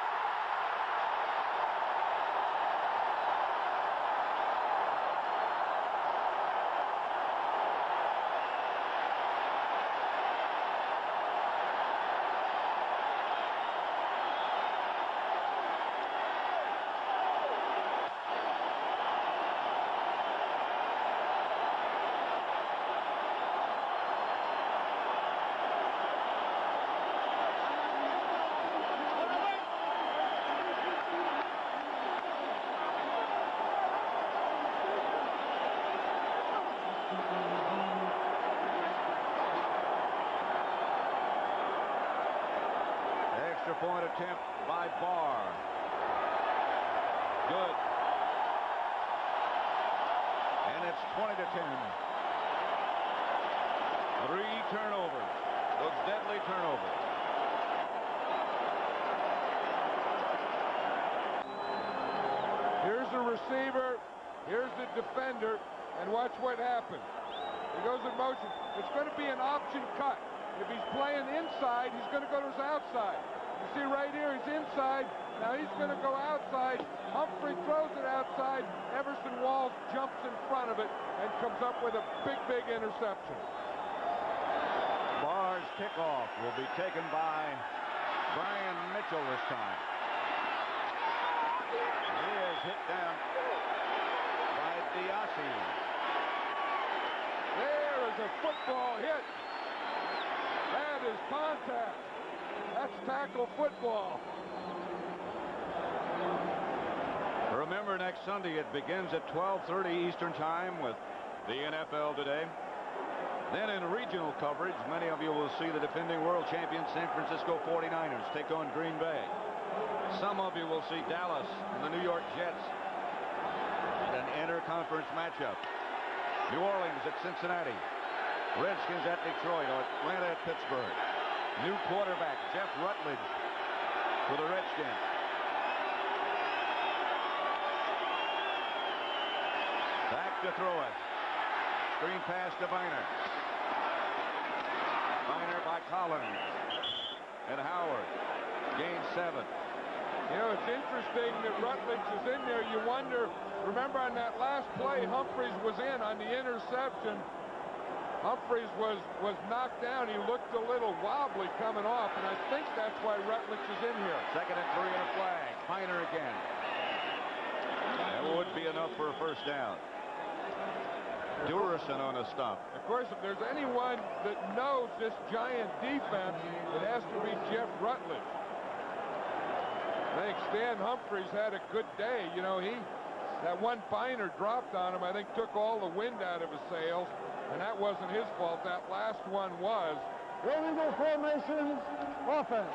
Extra point attempt by Bahr. Good. And it's 20 to 10. Three turnovers. Those deadly turnovers. Here's the receiver. Here's the defender. And watch what happens. He goes in motion. It's going to be an option cut. If he's playing inside, he's going to go to his outside. You see right here, he's inside. Now he's going to go outside. Humphrey throws it outside. Everson Walls jumps in front of it and comes up with a big, big interception. Bahr's kickoff will be taken by Brian Mitchell this time. He is hit down by DeOssie. There is a football hit. That is contact. That's tackle football. Remember, next Sunday it begins at 12:30 Eastern Time with the NFL Today. Then in regional coverage, many of you will see the defending world champion San Francisco 49ers take on Green Bay. Some of you will see Dallas and the New York Jets in an interconference matchup. New Orleans at Cincinnati. Redskins at Detroit Atlanta at Pittsburgh. New quarterback Jeff Rutledge for the Redskins. Back to throw it. Screen pass to Byner. Byner by Collins. And Howard. Gain seven. You know, it's interesting that Rutledge is in there. You wonder, remember on that last play, Humphries was in on the interception. Humphries was, was knocked down. He looked a little wobbly coming off, and I think that's why Rutledge is in here. Second and three and a flag. Byner again. That would be enough for a first down. Duerson on a stop. Of course, if there's anyone that knows this giant defense, it has to be Jeff Rutledge. I think Stan Humphries had a good day. You know, he that one Byner dropped on him, I think took all the wind out of his sails. And that wasn't his fault. That last one was. Illegal formation offense.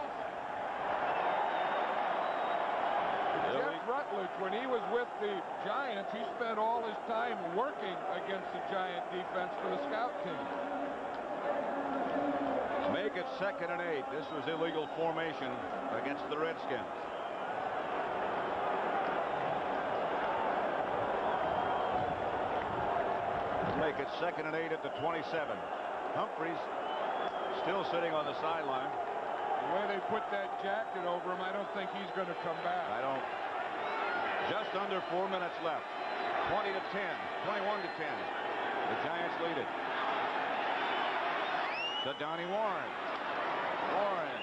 Jeff Rutledge, when he was with the Giants, he spent all his time working against the Giant defense for the scout team. Make it second and eight. This was illegal formation against the Redskins. Make it second and eight at the 27. Humphries still sitting on the sideline. The way they put that jacket over him, I don't think he's going to come back. I don't. Just under four minutes left. 20 to 10. 21 to 10. The Giants lead it. To Donnie Warren. Warren.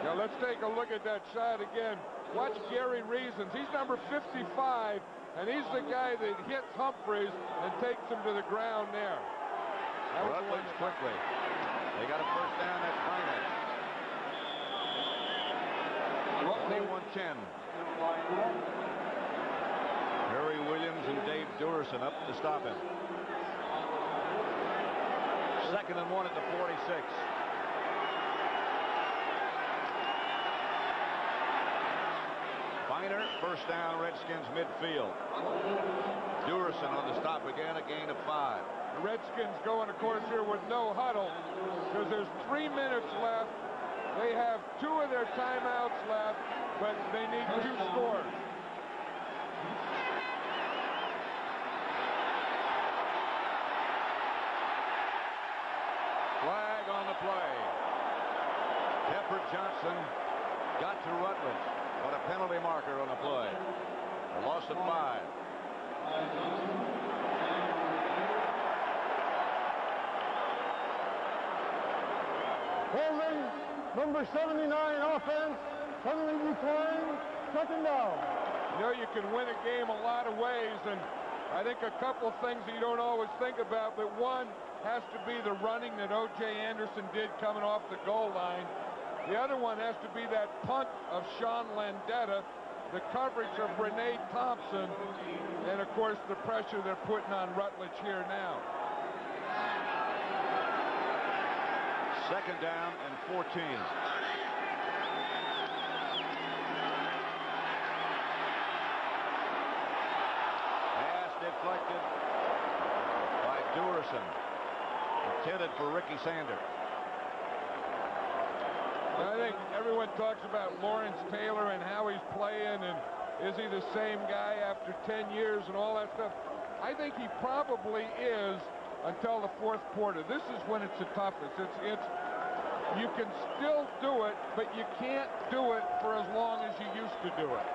Now let's take a look at that shot again. Watch Gary Reasons. He's number 55, and he's the guy that hits Humphries and takes him to the ground there. That Rutledge quickly. They got a first down at Byner. 21-10. Perry Williams and Dave Duerson up to stop him. Second and one at the 46. First down, Redskins midfield. Duerson on the stop again, a gain of five. The Redskins going, of course, here with no huddle because there's three minutes left. They have two of their timeouts left, but they need two scores. Flag on the play. Pepper Johnson got to Rutledge, but a penalty marker on the play. A loss of five. Holding number 79 offense. Penalty declined, Second down. You know, you can win a game a lot of ways, and I think a couple of things that you don't always think about, but one has to be the running that O.J. Anderson did coming off the goal line. The other one has to be that punt of Sean Landeta, the coverage of Reyna Thompson, and of course the pressure they're putting on Rutledge here now. Second down and 14. Pass deflected by Duerson. Intended for Ricky Sanders. I think everyone talks about Lawrence Taylor and how he's playing and is he the same guy after 10 years and all that stuff. I think he probably is until the fourth quarter. This is when it's the toughest. It's it's you can still do it, but you can't do it for as long as you used to do it.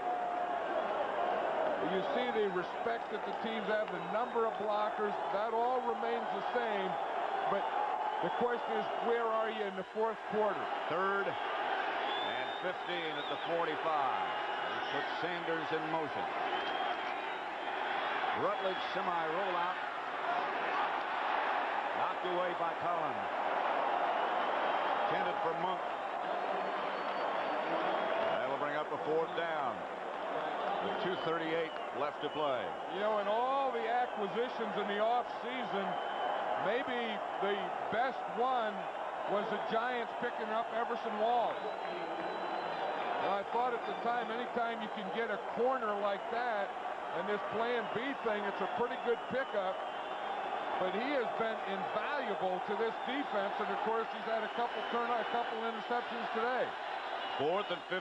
You see the respect that the teams have, the number of blockers, that all remains the same. But the question is, where are you in the fourth quarter? Third and 15 at the 45. They put Sanders in motion. Rutledge semi rollout. Knocked away by Collins. Intended for Monk. That'll bring up a fourth down. With 2.38 left to play. You know, in all the acquisitions in the offseason, maybe the best one was the Giants picking up Everson Walls. Now, I thought at the time, anytime you can get a corner like that and this plan B thing, it's a pretty good pickup. But he has been invaluable to this defense, and of course, he's had a couple turn, a couple interceptions today. Fourth and 15.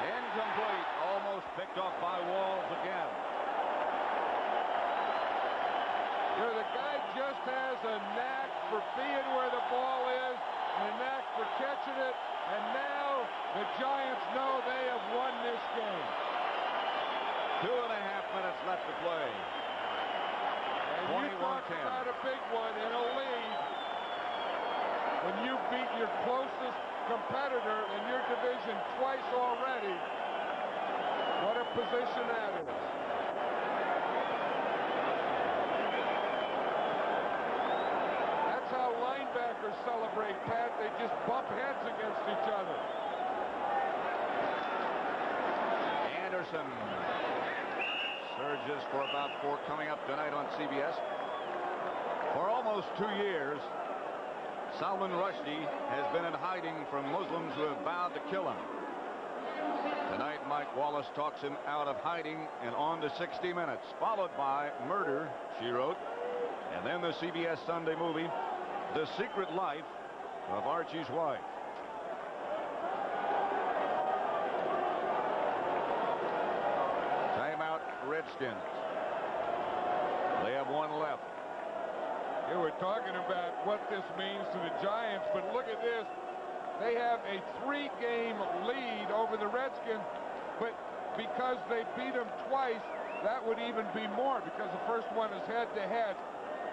Incomplete. All almost picked off by Walls again. You know, the guy just has a knack for being where the ball is and a knack for catching it. And now the Giants know they have won this game. Two and a half minutes left to play. And you talk about a big one in a lead. When you beat your closest competitor in your division twice already, what a position that is. That's how linebackers celebrate, Pat. They just bump heads against each other. Anderson surges for about four coming up tonight on CBS. For almost two years, Salman Rushdie has been in hiding from Muslims who have vowed to kill him. Mike Wallace talks him out of hiding and on to 60 Minutes, followed by Murder, she wrote, and then the CBS Sunday movie, The Secret Life of Archie's Wife. Timeout, Redskins. They have one left. You were talking about what this means to the Giants, but look at this. They have a three-game lead over the Redskins, because they beat them twice, that would even be more because the first one is head-to-head. -head.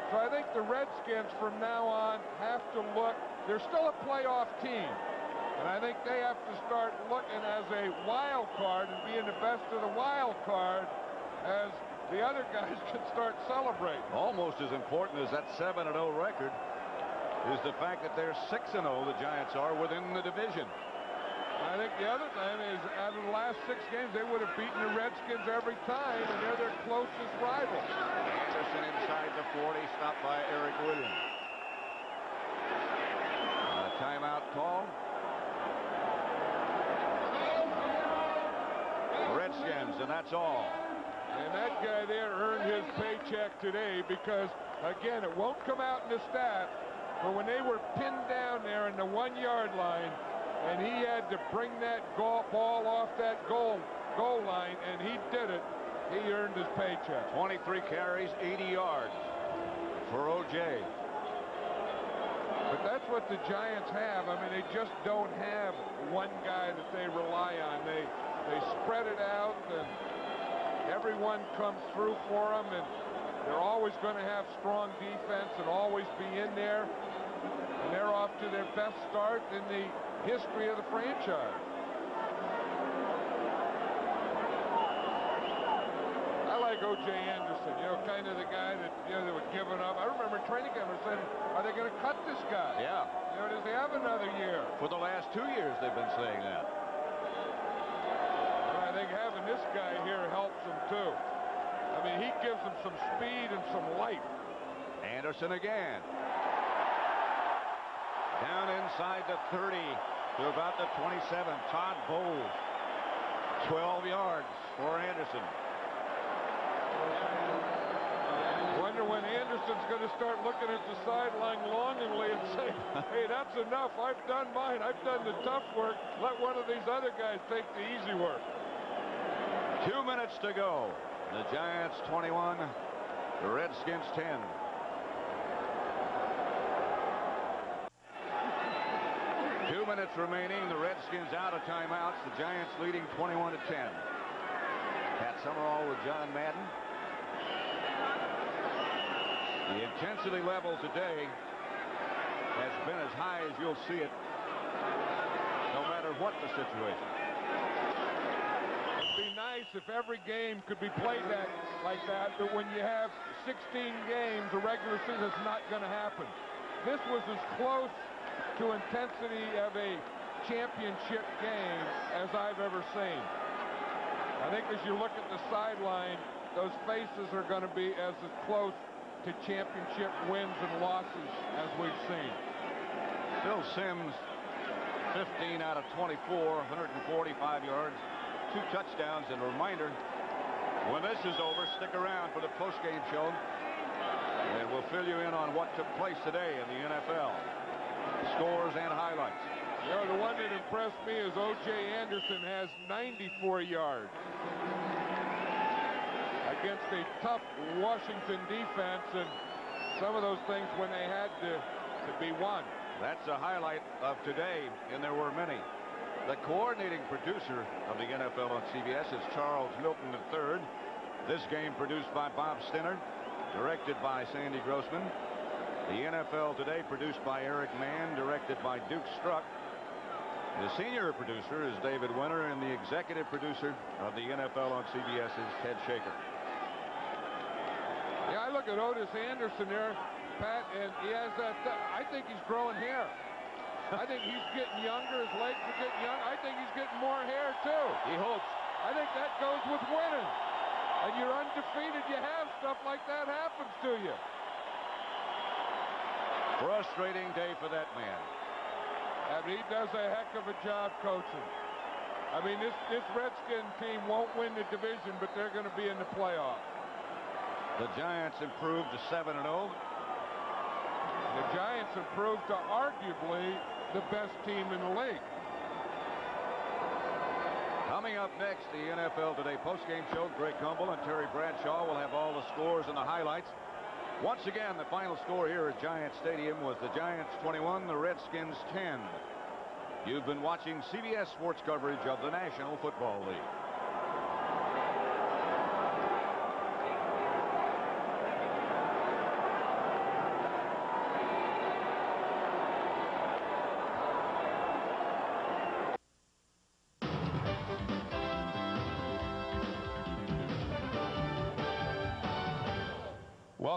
So I think the Redskins from now on have to look. They're still a playoff team. And I think they have to start looking as a wild card and being the best of the wild card as the other guys can start celebrating. Almost as important as that 7-0 record is the fact that they're 6-0, the Giants are, within the division. I think the other thing is out of the last six games, they would have beaten the Redskins every time, and they're their closest rival. Anderson inside the 40, stopped by Eric Williams. A timeout call. Redskins, and that's all. And that guy there earned his paycheck today because, again, it won't come out in the stat, but when they were pinned down there in the one-yard line, and he had to bring that goal, ball off that goal goal line, and he did it, he earned his paycheck. 23 carries, 80 yards for O.J. But that's what the Giants have. I mean, they just don't have one guy that they rely on. They they spread it out, and everyone comes through for them, and they're always going to have strong defense and always be in there. And they're off to their best start in the history of the franchise. I like O.J. Anderson, you know, kind of the guy that, you know, would give it up. I remember training camp saying, are they going to cut this guy? Yeah. You know, does he have another year? For the last two years, they've been saying that. And I think having this guy here helps them, too. I mean, he gives them some speed and some life. Anderson again. Down inside the 30 to about the 27. Todd Bowles. 12 yards for Anderson. Wonder when Anderson's going to start looking at the sideline longingly and say, hey, that's enough. I've done mine. I've done the tough work. Let one of these other guys take the easy work. Two minutes to go. The Giants 21, the Redskins 10. Minutes remaining. The Redskins out of timeouts. The Giants leading 21 to 10. Pat Summerall with John Madden. The intensity level today has been as high as you'll see it no matter what the situation. It'd be nice if every game could be played that like that, but when you have 16 games, a regular season, it's not going to happen. This was as close to intensity of a championship game as I've ever seen. I think as you look at the sideline, those faces are going to be as close to championship wins and losses as we've seen. Phil Simms, 15 out of 24, 145 yards, two touchdowns, and a reminder, when this is over, stick around for the postgame show, and we'll fill you in on what took place today in the NFL scores and highlights. You know, the one that impressed me is O.J. Anderson has 94 yards against a tough Washington defense and some of those things when they had to, to be won. That's a highlight of today, and there were many. The coordinating producer of the NFL on CBS is Charles Milton III. This game produced by Bob Stenner, directed by Sandy Grossman. The NFL Today produced by Eric Mann, directed by Duke Struck. The senior producer is David Winter, and the executive producer of the NFL on CBS is Ted Shaker. Yeah, I look at Otis Anderson there, Pat, and he has that. Uh, I think he's growing hair. I think he's getting younger. His legs are getting young. I think he's getting more hair too. He hopes. I think that goes with winning. And you're undefeated. You have stuff like that happens to you. Frustrating day for that man. I mean, he does a heck of a job coaching. I mean, this this Redskin team won't win the division, but they're going to be in the playoffs. The Giants improved to 7 and 0. The Giants improved to arguably the best team in the league. Coming up next, the NFL Today postgame show. Greg Gumbel and Terry Bradshaw will have all the scores and the highlights. Once again, the final score here at Giant Stadium was the Giants 21, the Redskins 10. You've been watching CBS Sports coverage of the National Football League.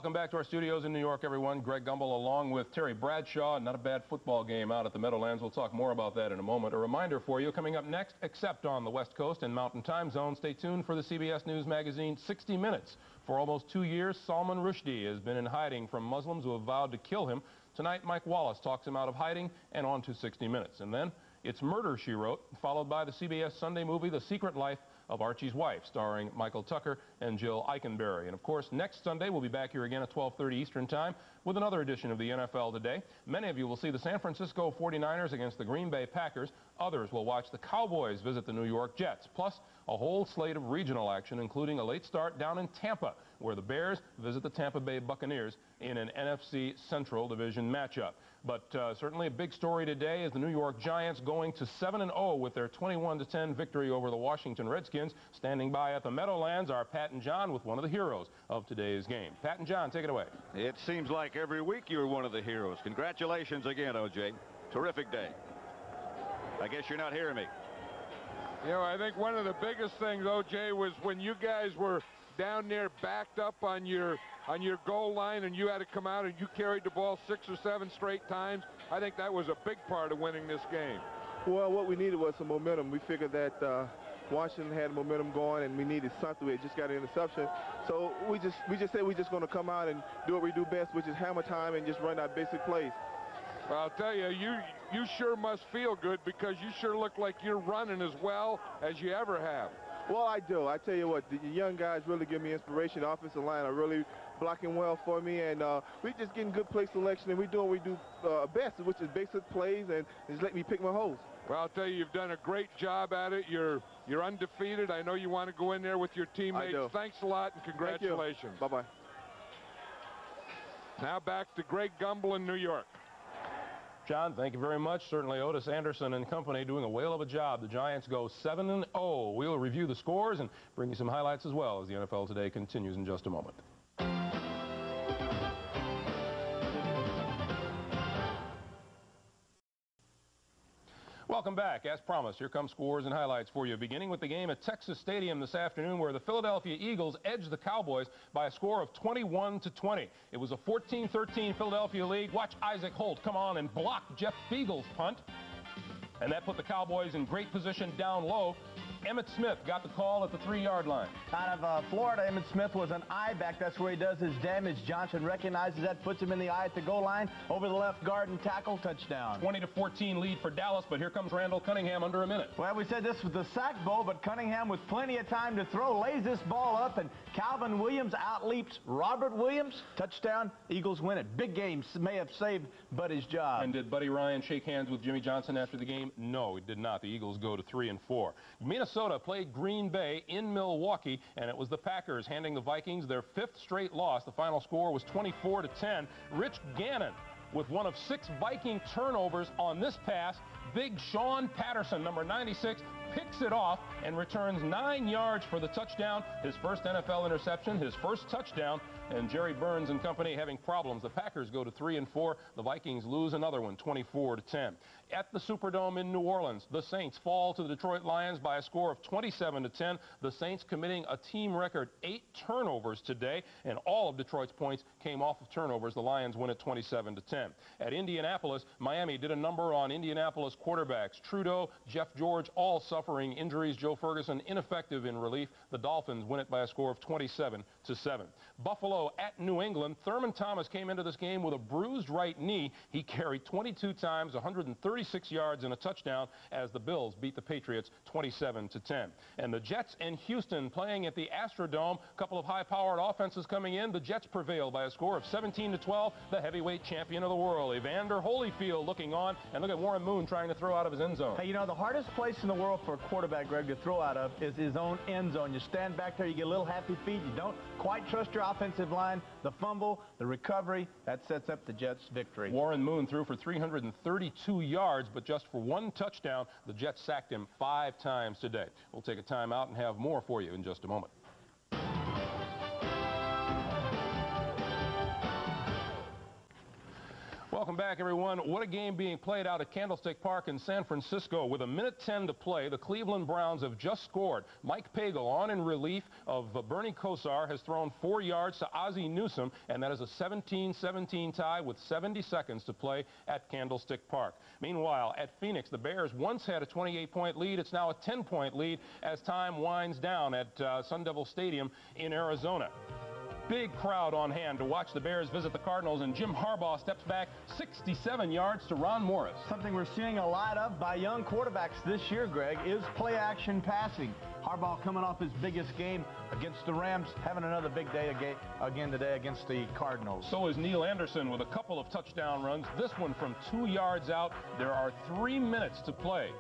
Welcome back to our studios in New York, everyone. Greg Gumbel along with Terry Bradshaw. Not a bad football game out at the Meadowlands. We'll talk more about that in a moment. A reminder for you, coming up next, except on the West Coast and Mountain Time Zone, stay tuned for the CBS News Magazine 60 Minutes. For almost two years, Salman Rushdie has been in hiding from Muslims who have vowed to kill him. Tonight, Mike Wallace talks him out of hiding and on to 60 Minutes. And then, it's Murder, She Wrote, followed by the CBS Sunday movie, The Secret Life of Archie's Wife, starring Michael Tucker and Jill Eikenberry. And of course, next Sunday, we'll be back here again at 12.30 Eastern Time with another edition of the NFL Today. Many of you will see the San Francisco 49ers against the Green Bay Packers. Others will watch the Cowboys visit the New York Jets. Plus, a whole slate of regional action, including a late start down in Tampa, where the Bears visit the Tampa Bay Buccaneers in an NFC Central Division matchup. But uh, certainly a big story today is the New York Giants going to 7-0 with their 21-10 victory over the Washington Redskins. Standing by at the Meadowlands are Pat and John with one of the heroes of today's game. Pat and John, take it away. It seems like every week you're one of the heroes. Congratulations again, O.J. Terrific day. I guess you're not hearing me. You know, I think one of the biggest things, O.J., was when you guys were down there backed up on your on your goal line and you had to come out and you carried the ball six or seven straight times. I think that was a big part of winning this game. Well, what we needed was some momentum. We figured that uh, Washington had momentum going, and we needed something. We just got an interception, so we just we just said we're just going to come out and do what we do best, which is hammer time and just run our basic plays. Well, I'll tell you, you you sure must feel good because you sure look like you're running as well as you ever have. Well, I do. I tell you what, the young guys really give me inspiration. The offensive line are really blocking well for me, and uh, we're just getting good play selection, and we're doing what we do uh, best, which is basic plays, and just let me pick my holes. Well, I'll tell you, you've done a great job at it. You're you're undefeated. I know you want to go in there with your teammates. Thanks a lot, and congratulations. Bye-bye. Now back to Greg Gumbel in New York. John, thank you very much. Certainly Otis Anderson and company doing a whale of a job. The Giants go 7-0. We'll review the scores and bring you some highlights as well as the NFL Today continues in just a moment. Welcome back. As promised, here come scores and highlights for you, beginning with the game at Texas Stadium this afternoon where the Philadelphia Eagles edged the Cowboys by a score of 21 to 20. It was a 14-13 Philadelphia lead. Watch Isaac Holt come on and block Jeff Feagles' punt. And that put the Cowboys in great position down low. Emmitt Smith got the call at the three-yard line. Out of uh, Florida, Emmitt Smith was an I back. That's where he does his damage. Johnson recognizes that, puts him in the I at the goal line, over the left guard and tackle, touchdown. 20 to 14 lead for Dallas, but here comes Randall Cunningham under a minute. Well, we said this was the sack bowl, but Cunningham with plenty of time to throw lays this ball up, and Calvin Williams outleaps Robert Williams. Touchdown. Eagles win it. Big game may have saved Buddy's job. And did Buddy Ryan shake hands with Jimmy Johnson after the game? No, he did not. The Eagles go to 3 and 4. Minnesota played Green Bay in Milwaukee, and it was the Packers handing the Vikings their fifth straight loss. The final score was 24 to 10. Rich Gannon with one of six Viking turnovers on this pass. Big Shawn Patterson, number 96, picks it off and returns nine yards for the touchdown. His first NFL interception, his first touchdown, and Jerry Burns and company having problems. The Packers go to 3 and 4. The Vikings lose another one, 24 to 10. At the Superdome in New Orleans, the Saints fall to the Detroit Lions by a score of 27 to 10. The Saints committing a team record eight turnovers today, and all of Detroit's points came off of turnovers. The Lions win at 27 to 10. At Indianapolis, Miami did a number on Indianapolis quarterbacks. Trudeau, Jeff George, all suffering injuries. Joe Ferguson ineffective in relief. The Dolphins win it by a score of 27 to 7. Buffalo at New England. Thurman Thomas came into this game with a bruised right knee. He carried 22 times, 136 yards and a touchdown as the Bills beat the Patriots 27 to 10. And the Jets and Houston playing at the Astrodome. A couple of high-powered offenses coming in. The Jets prevail by a score of 17 to 12. The heavyweight champion of the world, Evander Holyfield, looking on. And look at Warren Moon trying to throw out of his end zone. Hey, you know, the hardest place in the world for a quarterback, Greg, to throw out of is his own end zone. You stand back there, you get a little happy feet. You don't quite trust your offensive line, the fumble, the recovery, that sets up the Jets' victory. Warren Moon threw for 332 yards, but just for one touchdown, the Jets sacked him five times today. We'll take a timeout and have more for you in just a moment. Welcome back, everyone. What a game being played out at Candlestick Park in San Francisco. With a minute 10 to play, the Cleveland Browns have just scored. Mike Pagel on in relief of Bernie Kosar has thrown four yards to Ozzie Newsome, and that is a 17-17 tie with 70 seconds to play at Candlestick Park. Meanwhile, at Phoenix, the Bears once had a 28-point lead. It's now a 10-point lead as time winds down at uh, Sun Devil Stadium in Arizona big crowd on hand to watch the Bears visit the Cardinals, and Jim Harbaugh steps back 67 yards to Ron Morris. Something we're seeing a lot of by young quarterbacks this year, Greg, is play-action passing. Harbaugh coming off his biggest game against the Rams, having another big day again today against the Cardinals. So is Neal Anderson with a couple of touchdown runs. This one from two yards out. There are three minutes to play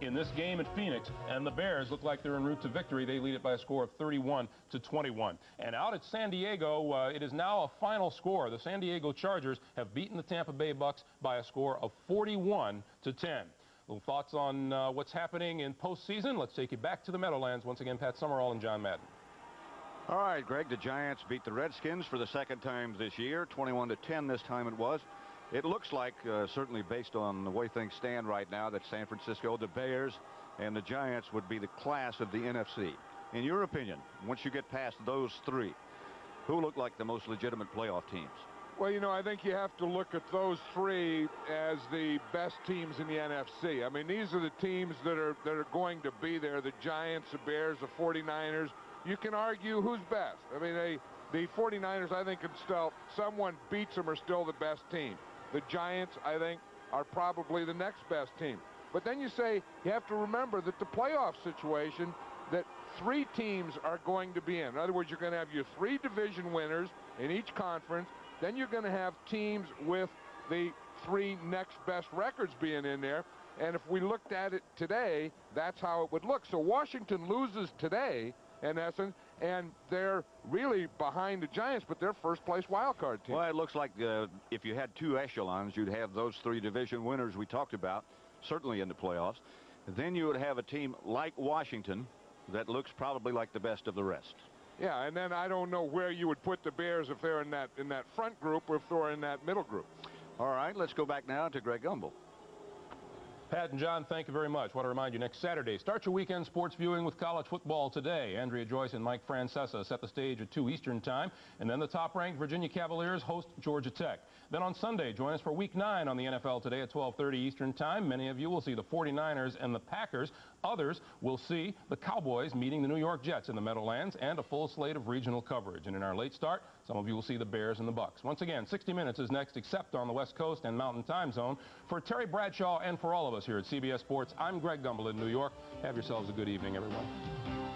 in this game at Phoenix, and the Bears look like they're en route to victory. They lead it by a score of 31 to 21. And out at San Diego, uh, it is now a final score. The San Diego Chargers have beaten the Tampa Bay Bucks by a score of 41 to 10. Little thoughts on uh, what's happening in postseason? Let's take you back to the Meadowlands. Once again, Pat Summerall and John Madden. All right, Greg, the Giants beat the Redskins for the second time this year, 21 to 10 this time it was. It looks like, uh, certainly based on the way things stand right now, that San Francisco, the Bears, and the Giants would be the class of the NFC. In your opinion, once you get past those three, who look like the most legitimate playoff teams? Well, you know, I think you have to look at those three as the best teams in the NFC. I mean, these are the teams that are that are going to be there. The Giants, the Bears, the 49ers. You can argue who's best. I mean, they, the 49ers, I think, still someone beats them are still the best team. The Giants, I think, are probably the next best team. But then you say you have to remember that the playoff situation that three teams are going to be in. In other words, you're going to have your three division winners in each conference. Then you're going to have teams with the three next best records being in there. And if we looked at it today, that's how it would look. So Washington loses today, in essence, and they're really behind the Giants, but they're first place wild card team. Well, it looks like uh, if you had two echelons, you'd have those three division winners we talked about, certainly in the playoffs. Then you would have a team like Washington that looks probably like the best of the rest. Yeah, and then I don't know where you would put the Bears if they're in that in that front group or if they're in that middle group. All right, let's go back now to Greg Gumbel. Pat and John, thank you very much. Want to remind you, next Saturday, start your weekend sports viewing with college football today. Andrea Joyce and Mike Francesa set the stage at 2 Eastern Time, and then the top-ranked Virginia Cavaliers host Georgia Tech. Then on Sunday, join us for Week 9 on the NFL Today at 12.30 Eastern Time. Many of you will see the 49ers and the Packers. Others will see the Cowboys meeting the New York Jets in the Meadowlands and a full slate of regional coverage. And in our late start, some of you will see the Bears and the Bucks. Once again, 60 Minutes is next, except on the West Coast and Mountain Time Zone. For Terry Bradshaw and for all of us here at CBS Sports, I'm Greg Gumbel in New York. Have yourselves a good evening, everyone.